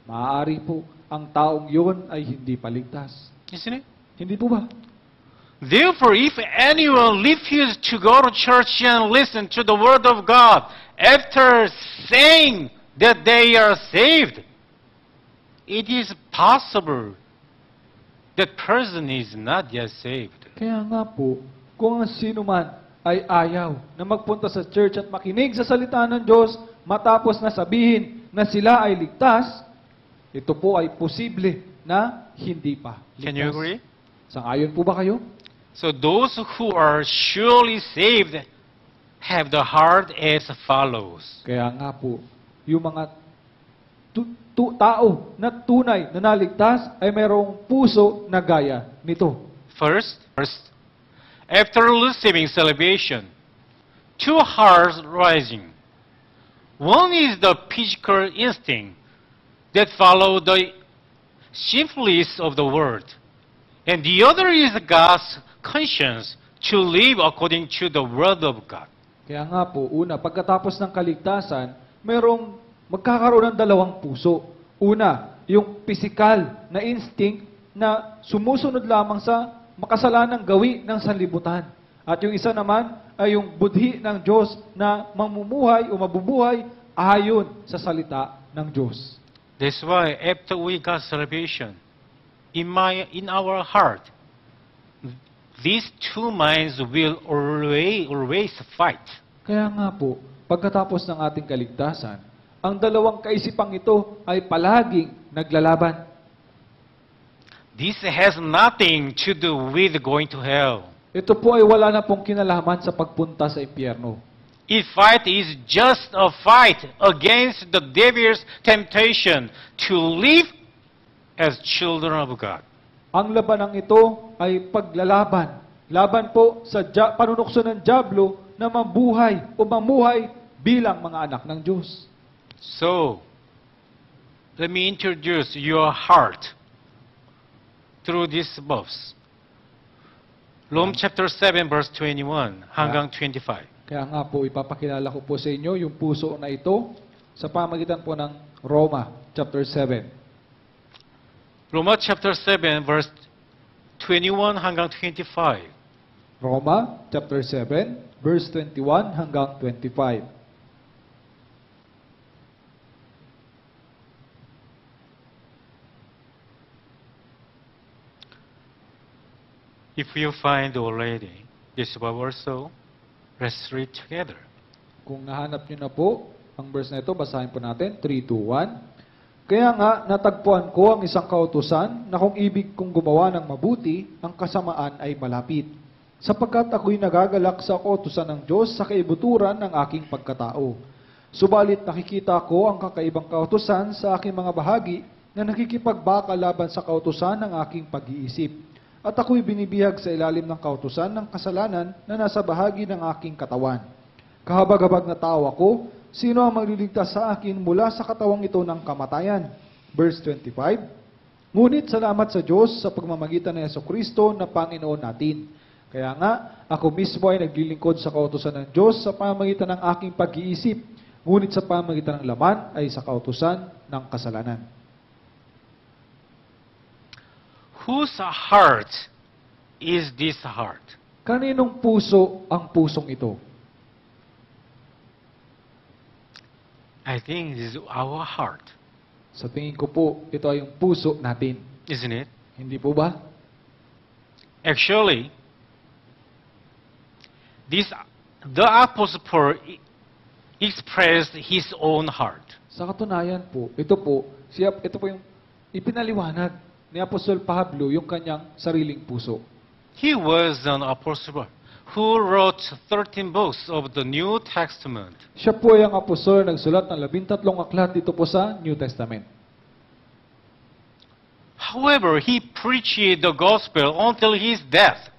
maaari po ang taong yun ay hindi paligtas. Isn't it? Hindi po ba? Therefore, if anyone refuses to go to church and listen to the word of God after saying that they are saved, it is possible that person is not yet saved. Kaya nga po, kung ang sino man ay ayaw na magpunta sa church at makinig sa salita ng Diyos matapos na sabihin na sila ay ligtas, ito po ay posible na hindi pa ligtas. Can you agree? Sang-ayon po ba kayo? So those who are surely saved have the heart as follows. Kaya nga po, yung mga tu- tu- tao na tunay na naligtas ay mayroong puso na gaya nito. First, first, after receiving salvation, two hearts rising. One is the physical instinct that follow the simplicity of the word, and the other is God's conscience to live according to the word of God. Kaya nga po, una, pagkatapos ng kaligtasan, mayroong magkakaroon ng dalawang puso. Una, yung physical na instinct na sumusunod lamang sa makasalanang gawi ng sanlibutan. At yung isa naman ay yung budhi ng Diyos na mamumuhay o mabubuhay ayon sa salita ng Diyos. That's why after we got salvation, in my in our heart, these two minds will always always fight. Kaya nga po, pagkatapos ng ating kaligtasan, ang dalawang kaisipang ito ay palaging naglalaban. This has nothing to do with going to hell. Ito po ay wala na pong kinalaman sa pagpunta sa impyerno. Its fight is just a fight against the devil's temptation to live as children of God. Ang labanang ito ay paglalaban. Laban po sa panunukso ng Diablo na mabuhay o mamuhay bilang mga anak ng Diyos. So, let me introduce your heart through this verse. Rome chapter 7 verse 21 hanggang 25. Kaya nga po, ipapakilala ko po sa inyo yung puso na ito sa pamagitan po ng Roma chapter 7. Roma chapter 7 verse 21 hanggang 25. Roma chapter 7, verse 21 hanggang 25. If you find already this verse also, let's read together. Kung nahanap nyo na po ang verse na ito, basahin po natin. 3, 2, 1. Kaya nga, natagpuan ko ang isang kautusan na kung ibig kong gumawa ng mabuti, ang kasamaan ay malapit. Sapagkat ako'y nagagalak sa kautusan ng Diyos sa kaibuturan ng aking pagkatao. Subalit nakikita ko ang kakaibang kautusan sa aking mga bahagi na nakikipagbaka laban sa kautusan ng aking pag-iisip. At ako'y binibihag sa ilalim ng kautusan ng kasalanan na nasa bahagi ng aking katawan. Kahabag-habag na tao ako, sino ang magliligtas sa akin mula sa katawang ito ng kamatayan? Verse 25, Ngunit salamat sa Diyos sa pagmamagitan ng Yeso Kristo na Panginoon natin. Kaya nga, ako mismo ay naglilingkod sa kautusan ng Diyos sa pamagitan ng aking pag-iisip, ngunit sa pamagitan ng laman ay sa kautusan ng kasalanan. Whose heart is this heart? Kaninong puso ang pusong ito? I think this is our heart, Sa tingin ko po, ito ay yung puso natin. isn't it? Hindi po ba? Actually, this the apostle Paul expressed his own heart. Sa katunayan po, ito po, siya, ito po yung ipinaliwanag ni Apostol Pablo yung kanyang sariling puso. He was an apostle who wrote 13 books of the New Testament. Siya po ay ang apostol na nagsulat ng labintatlong aklat dito po sa New Testament. However, he preached the gospel until his death,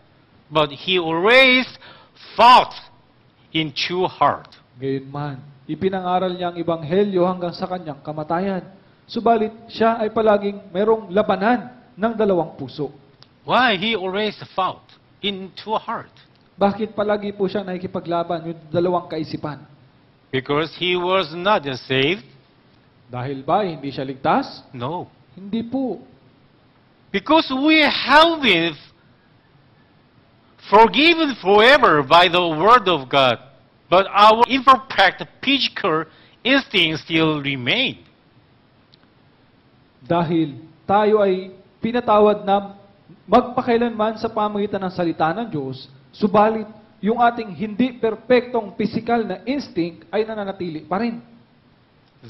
but he always fought in true heart. Gayunman, ipinangaral niya ang ebanghelyo hanggang sa kanyang kamatayan. Subalit, siya ay palaging merong labanan ng dalawang puso. Why he always fought in true heart? Bakit palagi po siya nakikipaglaban yung dalawang kaisipan? Because he was not saved? Dahil ba hindi siya ligtas? No. Hindi po. Because we have been forgiven forever by the Word of God, but our imperfect physical instincts still remain. Dahil tayo ay pinatawad na magpakailanman sa pamagitan ng salita ng Diyos, subalit yung ating hindi perpektong physical na instinct ay nananatili pa rin.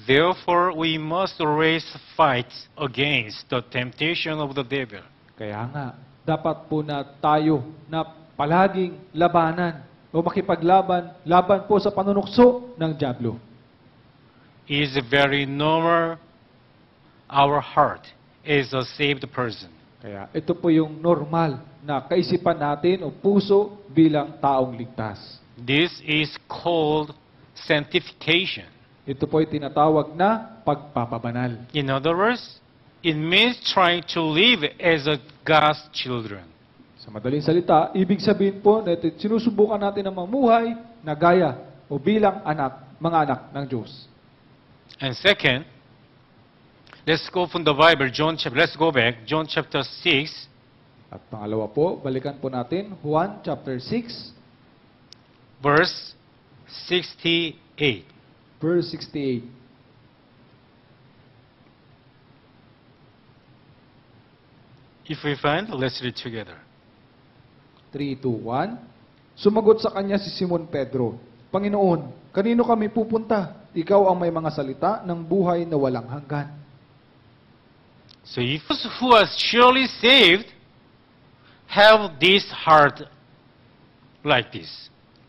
Therefore, we must always fight against the temptation of the devil. Kaya nga, dapat po na tayo na palaging labanan o makipaglaban, laban po sa panunukso ng Diablo. It is very normal our heart is a saved person. Kaya ito po yung normal na kaisipan natin o puso bilang taong ligtas. This is called sanctification. Ito po ay tinatawag na pagpapabanal. In other words, it means trying to live as a God's children. Sa madaling salita, ibig sabihin po na ito, sinusubukan natin na mamuhay na gaya o bilang anak, mga anak ng Diyos. And second, let's go from the Bible, John chapter, let's go back, John chapter 6, At pangalawa po, balikan po natin, Juan chapter 6, verse 68. verse 68. If we find, let's read together. 3, 2, 1. Sumagot sa kanya si Simon Pedro, Panginoon, kanino kami pupunta? Ikaw ang may mga salita ng buhay na walang hanggan. So if those who are surely saved have this heart like this.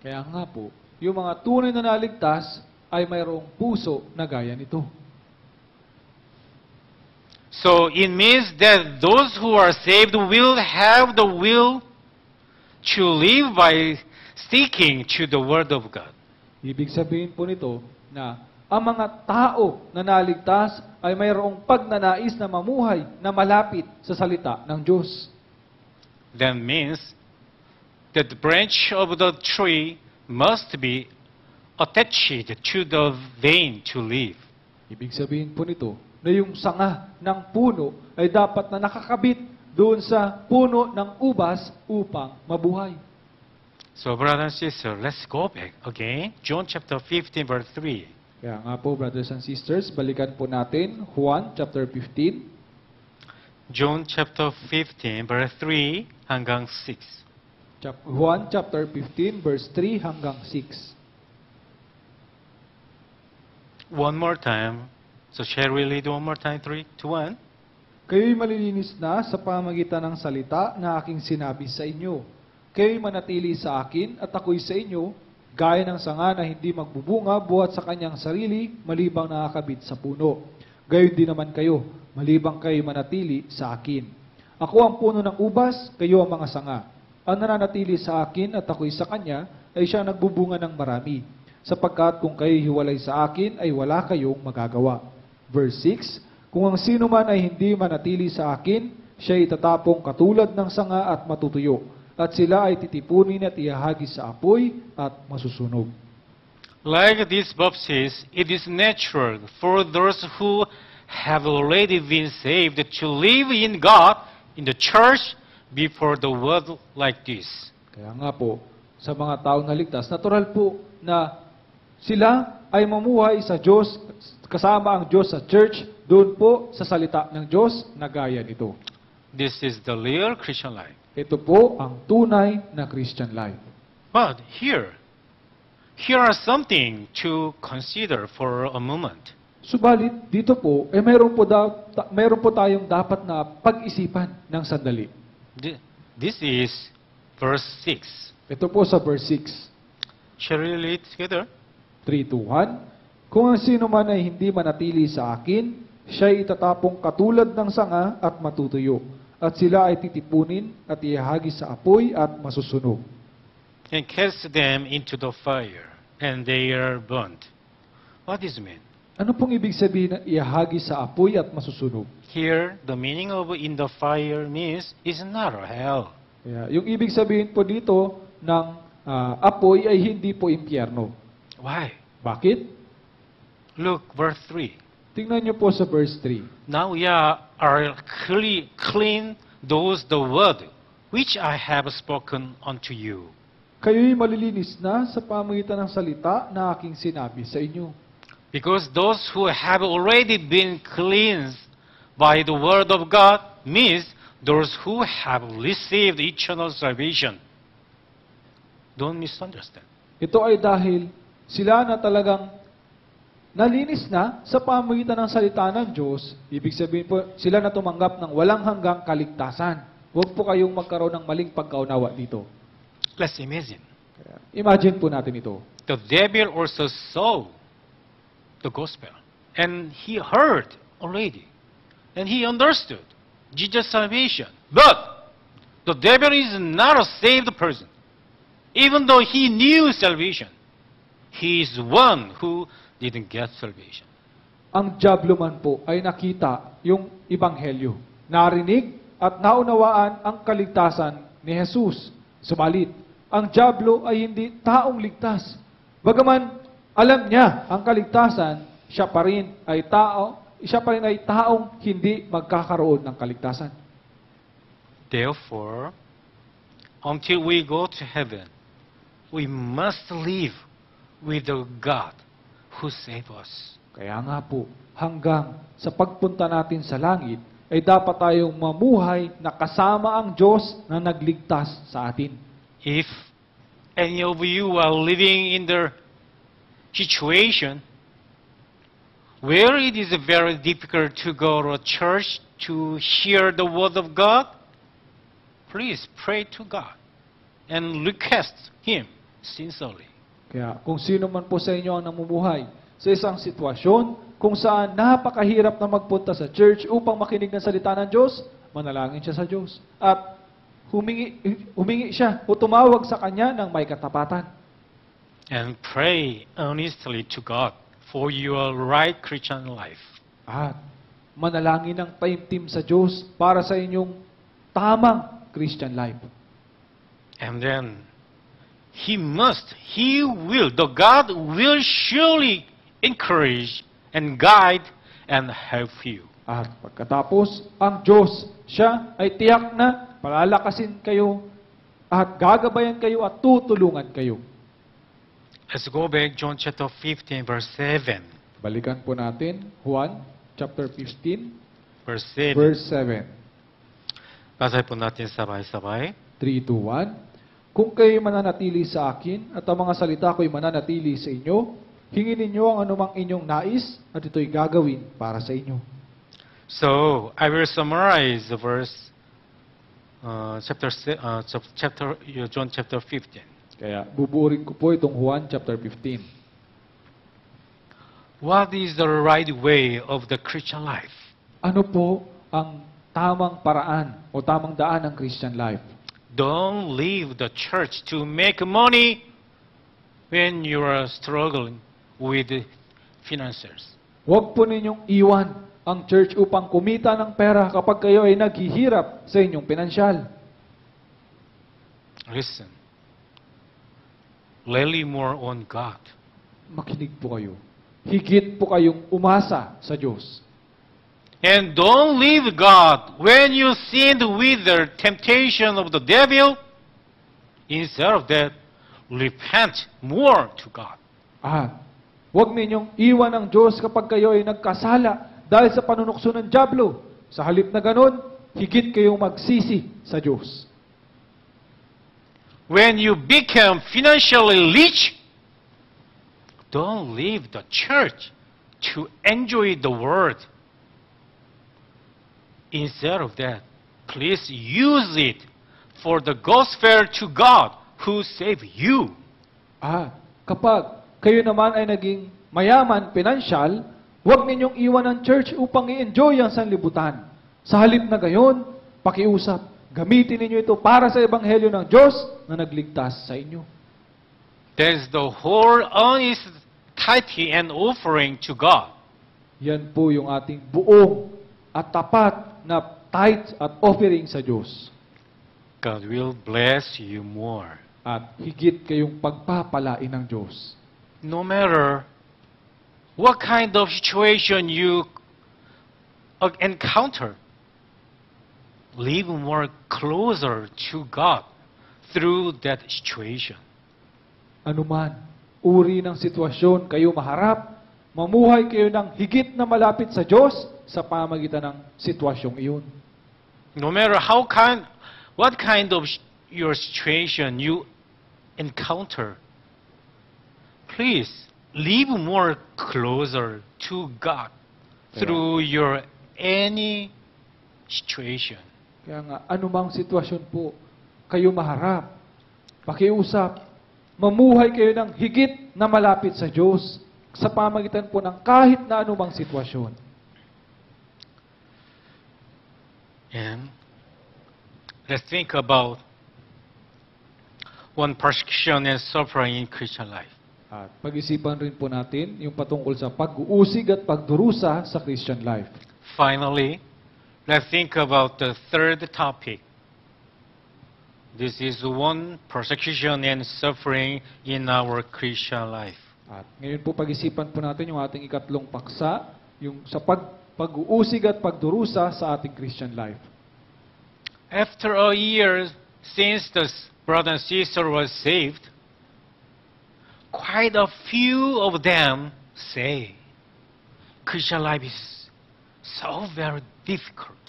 Kaya nga po, yung mga tunay na naligtas ay mayroong puso na gaya nito. So it means that those who are saved will have the will to live by sticking to the Word of God. Ibig sabihin po nito na ang mga tao na naligtas ay mayroong pagnanais na mamuhay na malapit sa salita ng Diyos. That means that the branch of the tree must be attached to the vine to live. Ibig sabihin po nito na yung sanga ng puno ay dapat na nakakabit doon sa puno ng ubas upang mabuhay. So, brothers and sisters, let's go back again. John chapter 15, verse 3. Kaya nga po, brothers and sisters, balikan po natin Juan chapter 15. John chapter 15, verse 3 hanggang 6. Chap- Juan chapter 15 verse 3 hanggang 6. One more time. So, shall we read one more time? 3 to 1. Kayo'y malilinis na sa pamagitan ng salita na aking sinabi sa inyo. Kayo'y manatili sa akin at ako'y sa inyo, gaya ng sanga na hindi magbubunga buhat sa kanyang sarili, malibang nakakabit sa puno. Gayon din naman kayo, malibang kayo'y manatili sa akin. Ako ang puno ng ubas, kayo ang mga sanga. Ang nananatili sa akin at ako'y sa kanya, ay siya nagbubunga ng marami. Sapagkat kung kayo'y hiwalay sa akin, ay wala kayong magagawa. Verse 6, Kung ang sino man ay hindi manatili sa akin, siya itatapong katulad ng sanga at matutuyo, at sila ay titipunin at ihahagi sa apoy at masusunog. Like this verse says, it is natural for those who have already been saved to live in God, in the church, before the world like this. Kaya nga po, sa mga taong naligtas, natural po na sila ay mamuhay sa Diyos, kasama ang Diyos sa church, doon po sa salita ng Diyos na gaya nito. This is the real Christian life. Ito po ang tunay na Christian life. But here, here are something to consider for a moment. Subalit, dito po, eh mayroon po, da, ta- mayroon po tayong dapat na pag-isipan ng sandali. Thi- This is verse 6. Ito po sa verse 6, Shall we read together? 3 to 1. Kung ang sino man ay hindi manatili sa akin, siya'y itatapong katulad ng sanga at matutuyo. At sila ay titipunin at ihahagi sa apoy at masusunog. And cast them into the fire, and they are burnt. What does it mean? Ano pong ibig sabihin ng ihahagi sa apoy at masusunog? Here, the meaning of in the fire means is not hell. Kaya, yung ibig sabihin po dito ng ah, apoy ay hindi po impyerno. Why? Bakit? Look, verse 3. Tingnan niyo po sa verse 3. Now ye are cle- clean those the word which I have spoken unto you. Kayo'y malilinis na sa pamagitan ng salita na aking sinabi sa inyo. Because those who have already been cleansed by the word of God means those who have received eternal salvation. Don't misunderstand. Ito ay dahil sila na talagang nalinis na sa pamagitan ng salita ng Diyos. Ibig sabihin po, sila na tumanggap ng walang hanggang kaligtasan. Huwag po kayong magkaroon ng maling pagkaunawa dito. Let's imagine. Imagine po natin ito. The devil also saw the gospel. And he heard already. And he understood Jesus' salvation. But the devil is not a saved person. Even though he knew salvation, he is one who didn't get salvation. Ang Diablo man po ay nakita yung Ibanghelyo. Narinig at naunawaan ang kaligtasan ni Jesus. Subalit, ang Diablo ay hindi taong ligtas. Bagaman alam niya ang kaligtasan, siya pa rin ay tao, siya pa rin ay taong hindi magkakaroon ng kaligtasan. Therefore, until we go to heaven, we must live with the God who saved us. Kaya nga po, hanggang sa pagpunta natin sa langit, ay dapat tayong mamuhay na kasama ang Diyos na nagligtas sa atin. If any of you are living in the situation where it is very difficult to go to a church to hear the word of God, please pray to God and request Him sincerely. Kaya kung sino man po sa inyo ang namumuhay sa isang sitwasyon kung saan napakahirap na magpunta sa church upang makinig ng salita ng Diyos, manalangin siya sa Diyos. At humingi, humingi siya o tumawag sa Kanya ng may katapatan. And pray earnestly to God for your right Christian life. At manalangin ng taimtim sa Diyos para sa inyong tamang Christian life. And then, He must, He will, the God will surely encourage and guide and help you. At pagkatapos, ang Diyos, siya ay tiyak na palalakasin kayo at gagabayan kayo at tutulungan kayo. Let's go back John chapter 15 verse 7. Balikan po natin, Juan chapter 15, Verse 7. verse 7. Basahin po natin sabay-sabay. 3 to 1. Kung kayo mananatili sa akin at ang mga salita ko'y mananatili sa inyo, hingin ninyo ang anumang inyong nais at ito'y gagawin para sa inyo. So, I will summarize the verse, uh, chapter, uh, chap- chapter, uh, John chapter 15. Kaya bubuurin ko po itong Juan chapter 15. What is the right way of the Christian life? Ano po ang tamang paraan o tamang daan ng Christian life? Don't leave the church to make money when you are struggling with finances. Huwag po ninyong iwan ang church upang kumita ng pera kapag kayo ay naghihirap sa inyong pinansyal. Listen. Rely more on God. Makinig po kayo. Higit po kayong umasa sa Diyos. And don't leave God when you sinned with the temptation of the devil. Instead of that, repent more to God. Ah, huwag ninyong iwan ang Diyos kapag kayo ay nagkasala dahil sa panunukso ng Diablo. Sa halip na ganon, higit kayong magsisi sa Diyos. When you become financially rich, don't leave the church to enjoy the world. Instead of that, please use it for the gospel to God who saved you. Ah, kapag kayo naman ay naging mayaman, pinansyal, huwag ninyong iwan ang church upang i-enjoy ang sanlibutan. Sa halip na gayon, pakiusap, gamitin ninyo ito para sa ebanghelyo ng Diyos na nagligtas sa inyo. That's the whole honest tithe and offering to God. Yan po yung ating buong at tapat na tithe at offering sa Diyos. God will bless you more. At higit kayong pagpapalain ng Diyos. No matter what kind of situation you uh, encounter, live more closer to God through that situation. Anuman, uri ng sitwasyon kayo maharap, mamuhay kayo ng higit na malapit sa Diyos sa pamagitan ng sitwasyong iyon. No matter how kind, what kind of your situation you encounter, please live more closer to God through your any situation. Kaya nga, anumang sitwasyon po kayo maharap, pakiusap, mamuhay kayo ng higit na malapit sa Diyos sa pamagitan po ng kahit na anumang sitwasyon. And let's think about one persecution and suffering in Christian life. At pag-isipan rin po natin yung patungkol sa pag-uusig at pagdurusa sa Christian life. Finally, let's think about the third topic. This is one persecution and suffering in our Christian life. At ngayon po pag-isipan po natin yung ating ikatlong paksa, yung sa pag pag-uusig at pagdurusa sa ating Christian life. After a year since the brother and sister was saved, quite a few of them say, Christian life is so very difficult.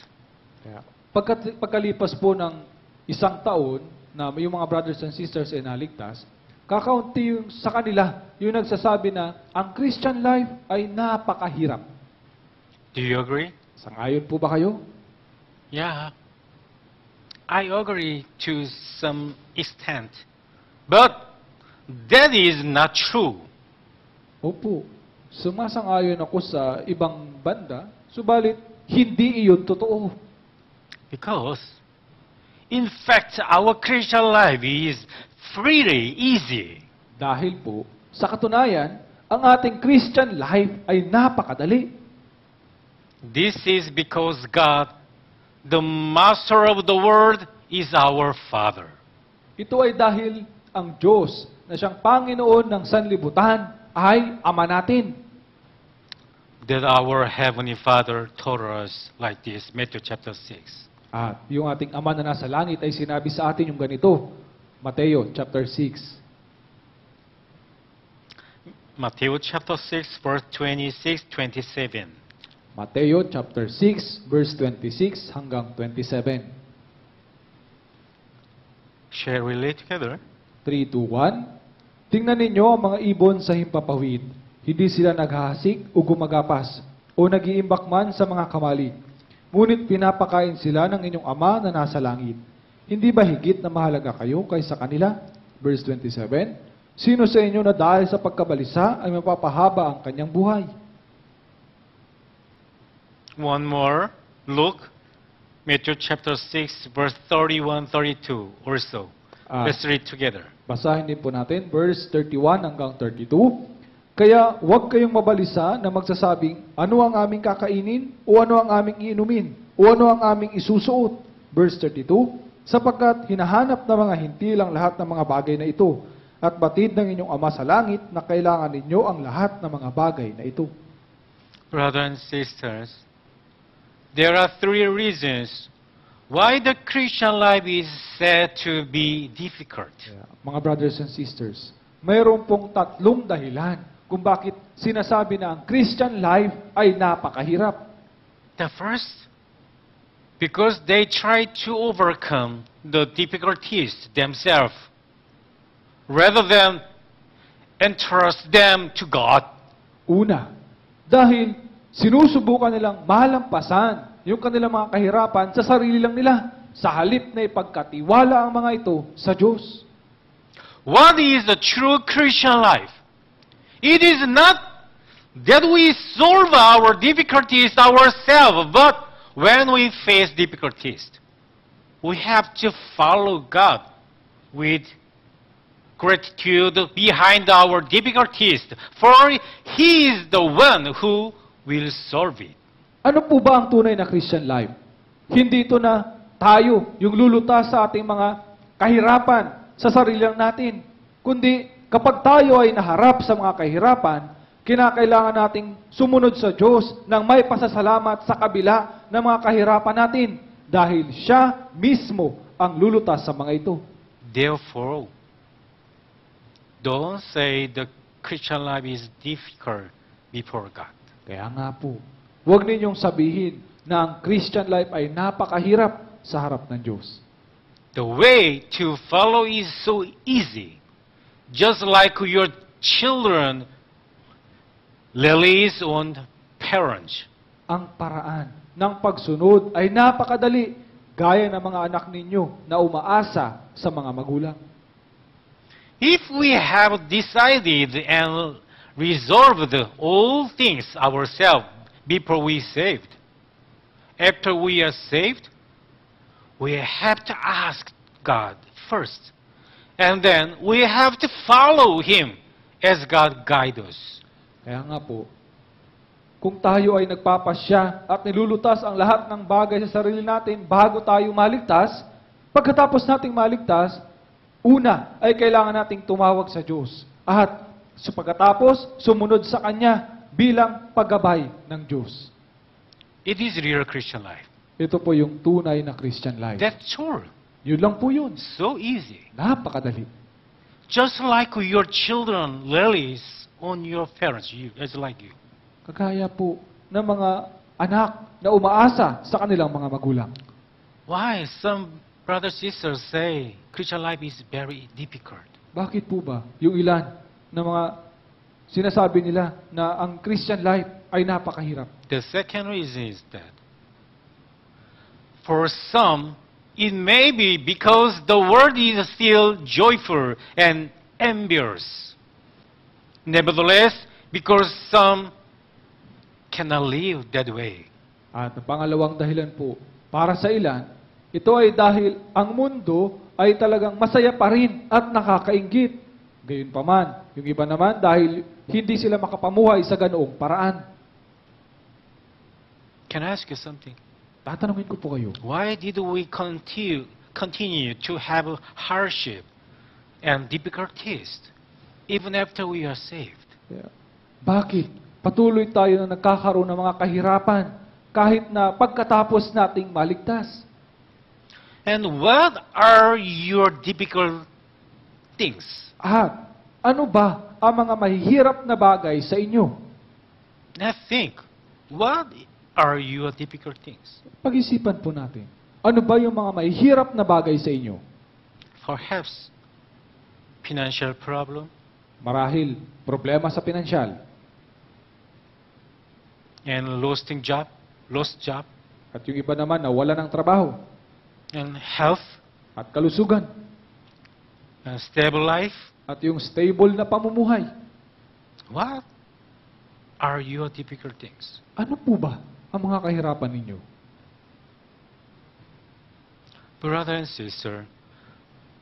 Kaya, pagkat, pagkalipas po ng isang taon na yung mga brothers and sisters ay naligtas, kakaunti yung sa kanila yung nagsasabi na ang Christian life ay napakahirap. Do you agree? Sangayon po ba kayo? Yeah, I agree to some extent. But that is not true. Opo, sumasang-ayon ako sa ibang banda, subalit hindi iyon totoo. Because, in fact, our Christian life is freely easy. Dahil po, sa katunayan, ang ating Christian life ay napakadali. This is because God, the master of the world, is our Father. Ito ay dahil ang Diyos na siyang Panginoon ng sanlibutan ay Ama natin. That our Heavenly Father told us like this, Matthew chapter 6. At yung ating Ama na nasa langit ay sinabi sa atin yung ganito, Mateo chapter 6. Matthew chapter 6, verse 26, 27. Mateo chapter 6 verse 26 hanggang 27. Shall we read together? 3, 2, 1. Tingnan ninyo ang mga ibon sa himpapawid. Hindi sila naghahasik o gumagapas o nagiimbak man sa mga kamali. Ngunit pinapakain sila ng inyong ama na nasa langit. Hindi ba higit na mahalaga kayo kaysa kanila? Verse 27. Sino sa inyo na dahil sa pagkabalisa ay mapapahaba ang kanyang buhay? One more. Look. Matthew chapter 6, verse 31, 32 also. Ah. Let's read together. Basahin din po natin, verse 31 hanggang 32. Kaya huwag kayong mabalisa na magsasabing, ano ang aming kakainin, o ano ang aming iinumin, o ano ang aming isusuot. Verse 32, sapagkat hinahanap ng mga hintil ang lahat ng mga bagay na ito, at batid ng inyong Ama sa langit na kailangan ninyo ang lahat ng mga bagay na ito. Brothers and sisters, there are three reasons why the Christian life is said to be difficult. Kaya, mga brothers and sisters, mayroon pong tatlong dahilan kung bakit sinasabi na ang Christian life ay napakahirap. The first, because they try to overcome the difficulties themselves rather than entrust them to God. Una, dahil sinusubukan nilang malampasan yung kanilang mga kahirapan sa sarili lang nila sa halip na ipagkatiwala ang mga ito sa Diyos. What is the true Christian life? It is not that we solve our difficulties ourselves, but when we face difficulties, we have to follow God with gratitude behind our difficulties, for He is the one who will solve it. Ano po ba ang tunay na Christian life? Hindi ito na tayo yung lulutas sa ating mga kahirapan sa sarili lang natin. Kundi kapag tayo ay naharap sa mga kahirapan, kinakailangan nating sumunod sa Diyos ng may pasasalamat sa kabila ng mga kahirapan natin dahil siya mismo ang lulutas sa mga ito. Therefore, don't say the Christian life is difficult before God. Kaya nga po, huwag ninyong sabihin na ang Christian life ay napakahirap sa harap ng Diyos. The way to follow is so easy. Just like your children relies on parents. Ang paraan ng pagsunod ay napakadali, gaya ng mga anak ninyo na umaasa sa mga magulang. If we have decided and resolved all things ourselves before we saved, after we are saved, we have to ask God first. And then we have to follow Him as God guides us. Kaya nga po, kung tayo ay nagpapasya at nilulutas ang lahat ng bagay sa sarili natin bago tayo maligtas, pagkatapos nating maligtas, una ay kailangan nating tumawag sa Diyos. At sa pagkatapos, sumunod sa Kanya bilang paggabay ng Diyos. It is real Christian life. Ito po yung tunay na Christian life. That's all. Yun lang po yun. So easy. Napakadali. Just like your children relies on your parents, you, as like you. Kagaya po ng mga anak na umaasa sa kanilang mga magulang. Why some brothers sisters say Christian life is very difficult? Bakit po ba yung ilan na mga sinasabi nila na ang Christian life ay napakahirap? The second reason is that for some, it may be because the world is still joyful and envious. Nevertheless, because some cannot live that way, At ang pangalawang dahilan po, para sa ilan, ito ay dahil ang mundo ay talagang masaya pa rin at nakakaingit. Gayunpaman, yung iba naman dahil hindi sila makapamuhay sa ganoong paraan. can I ask you something? Tatanungin ko po kayo, Why did we continue, continue to have hardship and difficulties even after we are saved? Kaya, bakit patuloy tayo na nagkakaroon ng mga kahirapan kahit na pagkatapos nating maligtas? And what are your difficult things? At ano ba ang mga mahihirap na bagay sa inyo? Now think, what are your difficult things? Pag-isipan po natin. Ano ba yung mga mahihirap na bagay sa inyo? Perhaps financial problem Marahil, problema sa pinansyal and losing job, lost job at yung iba naman na wala ng trabaho and health at kalusugan and stable life. At yung stable na pamumuhay. What are your difficult things? Ano po ba ang mga kahirapan ninyo? Brother and sister,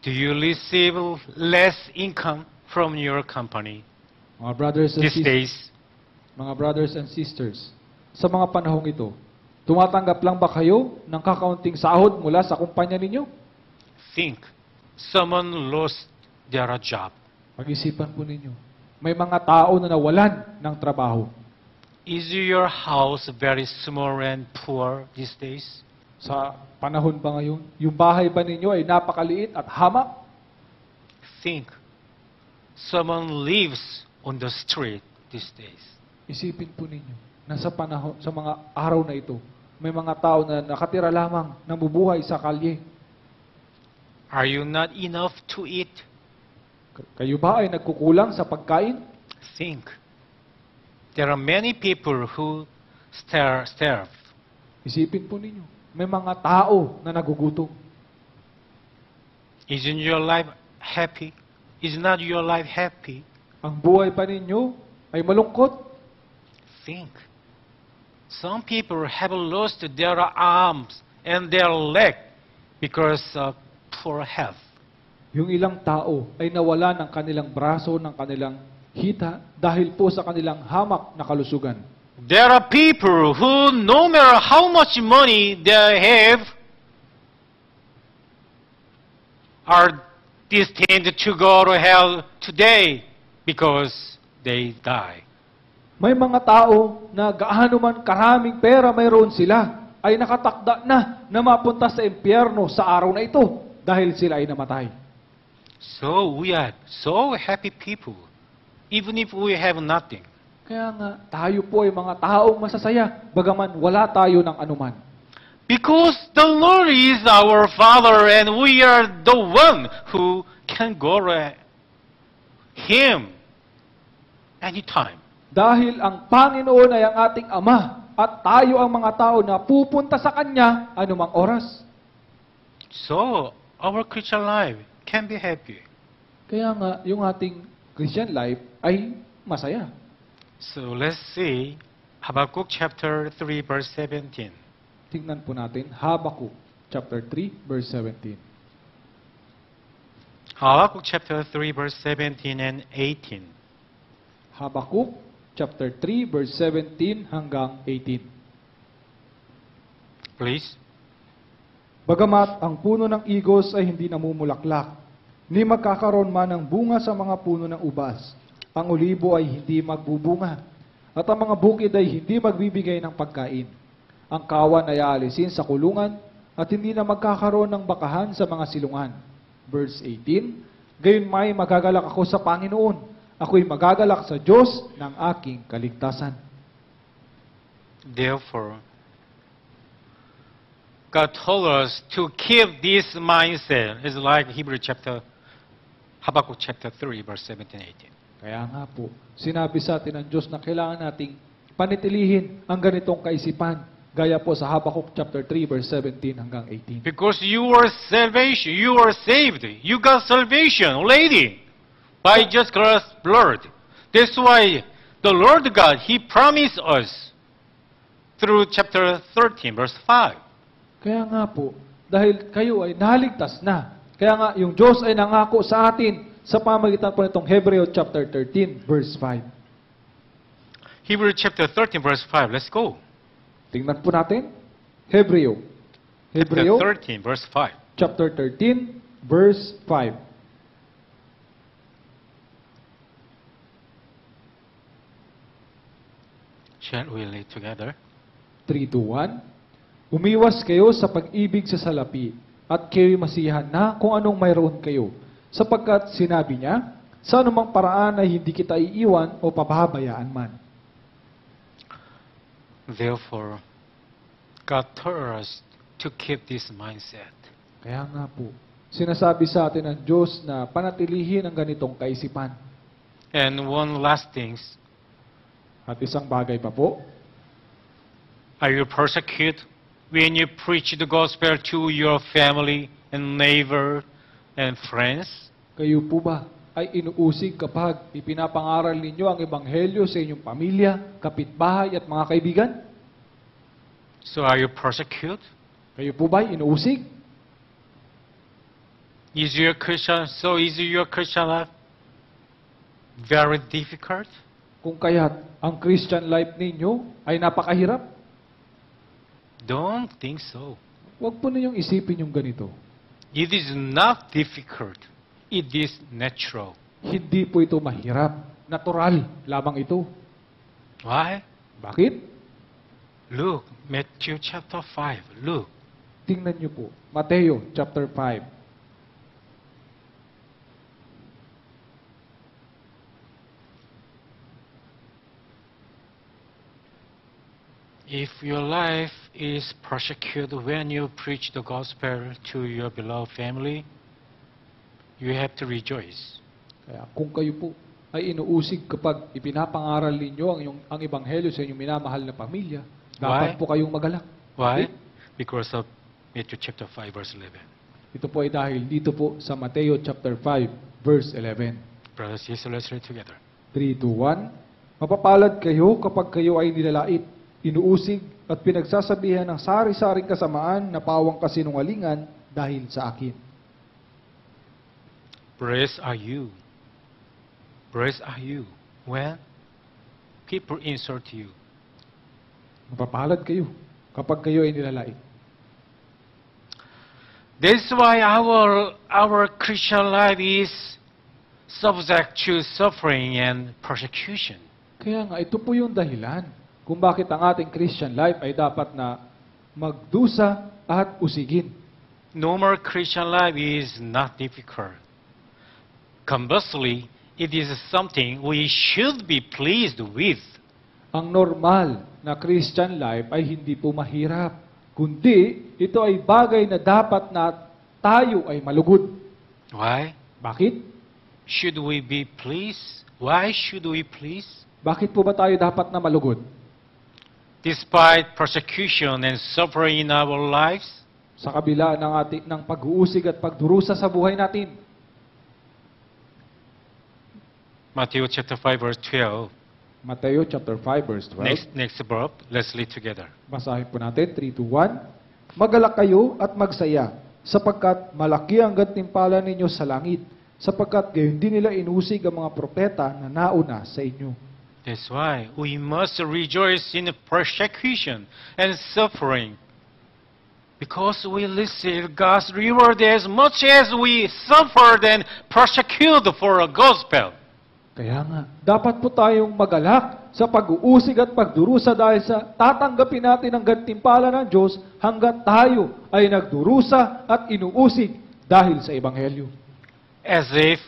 do you receive less income from your company Mga brothers and these sisters, days? mga brothers and sisters, sa mga panahong ito, tumatanggap lang ba kayo ng kakaunting sahod mula sa kumpanya ninyo? Think, someone lost their job. Pag-isipan po ninyo. May mga tao na nawalan ng trabaho. Is your house very small and poor these days? Sa panahon pa ngayon, yung bahay ba ninyo ay napakaliit at hamak? Think, someone lives on the street these days. Isipin po ninyo na sa panahon, sa mga araw na ito, may mga tao na nakatira lamang, nabubuhay sa kalye. Are you not enough to eat? Kayo ba ay nagkukulang sa pagkain? Think. There are many people who stare, starve. Isipin po ninyo, may mga tao na nagugutom. Isn't your life happy? Is not your life happy? Ang buhay pa ninyo ay malungkot. Think. Some people have lost their arms and their leg because of poor health. Yung ilang tao ay nawala ng kanilang braso, ng kanilang hita dahil po sa kanilang hamak na kalusugan. There are people who, no matter how much money they have, are destined to go to hell today because they die. May mga tao na gaano man karaming pera mayroon sila ay nakatakda na na mapunta sa impyerno sa araw na ito dahil sila ay namatay. So we are so happy people, even if we have nothing. Kaya nga, tayo po ay mga taong masasaya, bagaman wala tayo ng anuman. Because the Lord is our Father and we are the one who can go to Him anytime. Dahil ang Panginoon ay ang ating Ama at tayo ang mga tao na pupunta sa Kanya anumang oras. So our Christian life can be happy. Kaya nga, yung ating Christian life ay masaya. So let's see Habakkuk chapter 3 verse 17. Tingnan po natin, Habakuk chapter 3, verse 17. Habakkuk chapter 3 verse 17 and 18. Habakuk chapter 3, verse 17 hanggang 18. Please. Bagamat ang puno ng igos ay hindi namumulaklak, ni magkakaroon man ng bunga sa mga puno ng ubas, ang olibo ay hindi magbubunga, at ang mga bukid ay hindi magbibigay ng pagkain. Ang kawan ay aalisin sa kulungan, at hindi na magkakaroon ng bakahan sa mga silungan. Verse 18, Gayon may magagalak ako sa Panginoon, ako'y magagalak sa Diyos ng aking kaligtasan. Therefore, God told us to keep this mindset. It's like Hebrew chapter, Habakkuk chapter 3, verse 17 and 18. Kaya nga po, sinabi sa atin ng Diyos na kailangan nating panitilihin ang ganitong kaisipan. Gaya po sa Habakkuk chapter 3 verse 17 hanggang 18. Because you are salvation, you are saved. You got salvation already. by just Christ's blood. That's why the Lord God, He promised us through chapter 13, verse 5. Kaya nga po, dahil kayo ay naligtas na. Kaya nga, yung Diyos ay nangako sa atin sa pamagitan po nitong Hebreo chapter 13, verse 5. Hebrew chapter 13, verse 5. Let's go. Tingnan po natin. Hebreo. Chapter Hebreo 13, verse 5. chapter 13, verse 5. Shall we read together? 3 to 1. Umiwas kayo sa pag-ibig sa salapi at kayo'y masiyahan na kung anong mayroon kayo. Sapagkat sinabi niya, sa anumang paraan ay hindi kita iiwan o papahabayaan man. Therefore, God told us to keep this mindset. Kaya nga po, sinasabi sa atin ng Diyos na panatilihin ang ganitong kaisipan. And one last thing, At isang bagay pa po, are you persecuted when you preach the gospel to your family and neighbor and friends? kayo po ba ay inuusig kapag ipinapangaral ninyo ang ebanghelyo sa inyong pamilya, kapitbahay at mga kaibigan? So are you persecuted? Kayo po ba ay inuusig? Is your Christian so is your Christian life very difficult? Kung kaya't ang Christian life ninyo ay napakahirap, Don't think so. huwag po ninyong isipin yung ganito. It is not difficult. It is natural. Hindi po ito mahirap. Natural lamang ito. Why? Bakit? Look, Matthew chapter 5. Look. Tingnan niyo po. Mateo chapter 5. If your life is persecuted when you preach the gospel to your beloved family, you have to rejoice. Kaya kung kayo po ay inuusig kapag ipinapangaral ninyo ang, yung, ang ebanghelyo sa inyong minamahal na pamilya, dapat Why? po kayong magalak. Why? Okay? Because of Matthew chapter 5 verse 11. Ito po ay dahil dito po sa Mateo chapter 5 verse 11. Brothers, sisters, let's read together. 3 to 1. Mapapalad kayo kapag kayo ay nilalait, inuusig at pinagsasabihan ng sari-saring kasamaan na pawang kasinungalingan dahil sa akin. Blessed are you. Blessed are you when people insult you. Mapapalad kayo kapag kayo ay nilalait. That's why our, our Christian life is subject to suffering and persecution. Kaya nga, ito po yung dahilan kung bakit ang ating Christian life ay dapat na magdusa at usigin. Normal Christian life is not difficult. Conversely, it is something we should be pleased with. Ang normal na Christian life ay hindi po mahirap, kundi ito ay bagay na dapat na tayo ay malugod. Why? Bakit? Should we be pleased? Why should we please? Bakit po ba tayo dapat na malugod? Despite persecution and suffering in our lives, Sa kabila ng ating ng pag-uusig at pagdurusa sa buhay natin. Matthew chapter 5 verse 12. Mateo chapter 5 verse 12. Next, next verse, let's read together. Basahin po natin, 3 to 1. Magalak kayo at magsaya, sapagkat malaki ang gantimpala ninyo sa langit, sapagkat gayon din nila inusig ang mga propeta na nauna sa inyo. That's why we must rejoice in persecution and suffering. Because we receive God's reward as much as we suffered and persecuted for a gospel. Kaya nga, dapat po tayong magalak sa pag-uusig at pagdurusa dahil sa tatanggapin natin ang gantimpala ng Diyos hanggat tayo ay nagdurusa at inuusig dahil sa Ebanghelyo. As if,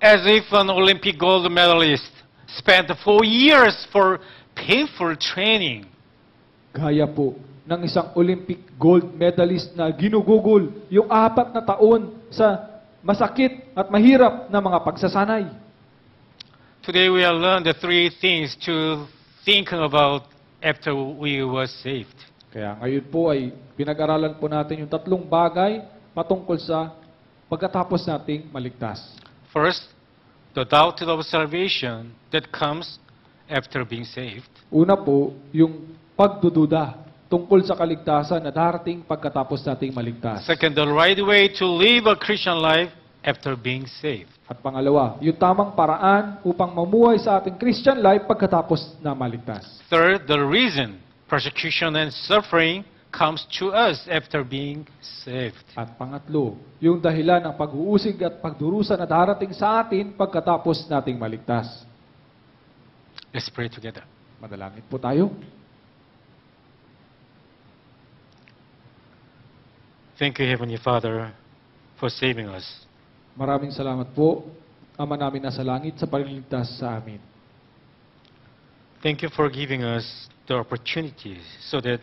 as if an Olympic gold medalist spent four years for painful training. Gaya po ng isang Olympic gold medalist na ginugugol yung apat na taon sa masakit at mahirap na mga pagsasanay. Today we have learned the three things to think about after we were saved. Kaya ngayon po ay pinag-aralan po natin yung tatlong bagay patungkol sa pagkatapos nating maligtas. First, the doubt of salvation that comes after being saved. Una po, yung pagdududa tungkol sa kaligtasan na darating pagkatapos nating maligtas. Second, the right way to live a Christian life after being saved. At pangalawa, yung tamang paraan upang mamuhay sa ating Christian life pagkatapos na maligtas. Third, the reason persecution and suffering comes to us after being saved. At pangatlo, yung dahilan ng pag-uusig at pagdurusa na darating sa atin pagkatapos nating maligtas. Let's pray together. Madalangin po tayo. Thank you, Heavenly Father, for saving us. Maraming salamat po, Ama namin nasa langit, sa pagliligtas sa amin. Thank you for giving us the opportunity so that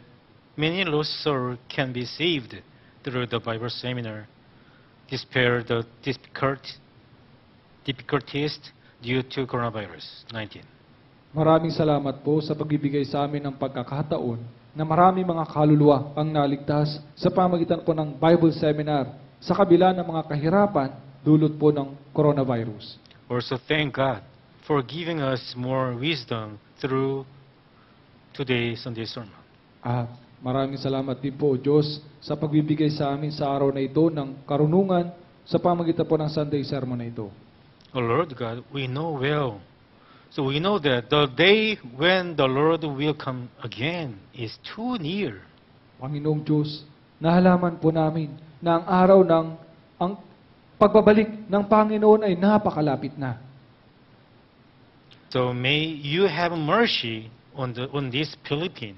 many lost souls can be saved through the Bible seminar, despite the difficult, difficulties due to coronavirus 19. Maraming salamat po sa pagbibigay sa amin ng pagkakataon na marami mga kaluluwa ang naligtas sa pamagitan po ng Bible Seminar sa kabila ng mga kahirapan dulot po ng coronavirus. Also, thank God for giving us more wisdom through today's Sunday sermon. At maraming salamat din po, Diyos, sa pagbibigay sa amin sa araw na ito ng karunungan sa pamagitan po ng Sunday sermon na ito. Oh Lord God, we know well. So we know that the day when the Lord will come again is too near. Panginoong Diyos, nahalaman po namin na ang araw ng ang pagbabalik ng Panginoon ay napakalapit na. So may you have mercy on, the, on this Philippine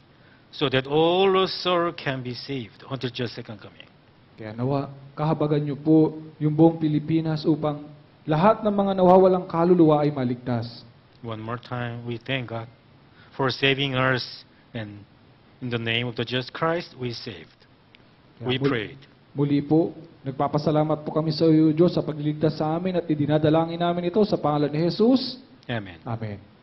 so that all the soul can be saved until your second coming. Kaya nawa, kahabagan niyo po yung buong Pilipinas upang lahat ng mga nawawalang kaluluwa ay maligtas. One more time, we thank God for saving us and in the name of the just Christ, we saved. Kaya We muli- prayed. Muli po, nagpapasalamat po kami sa iyo, Diyos, sa pagliligtas sa amin at idinadalangin namin ito sa pangalan ni Jesus. Amen. Amen.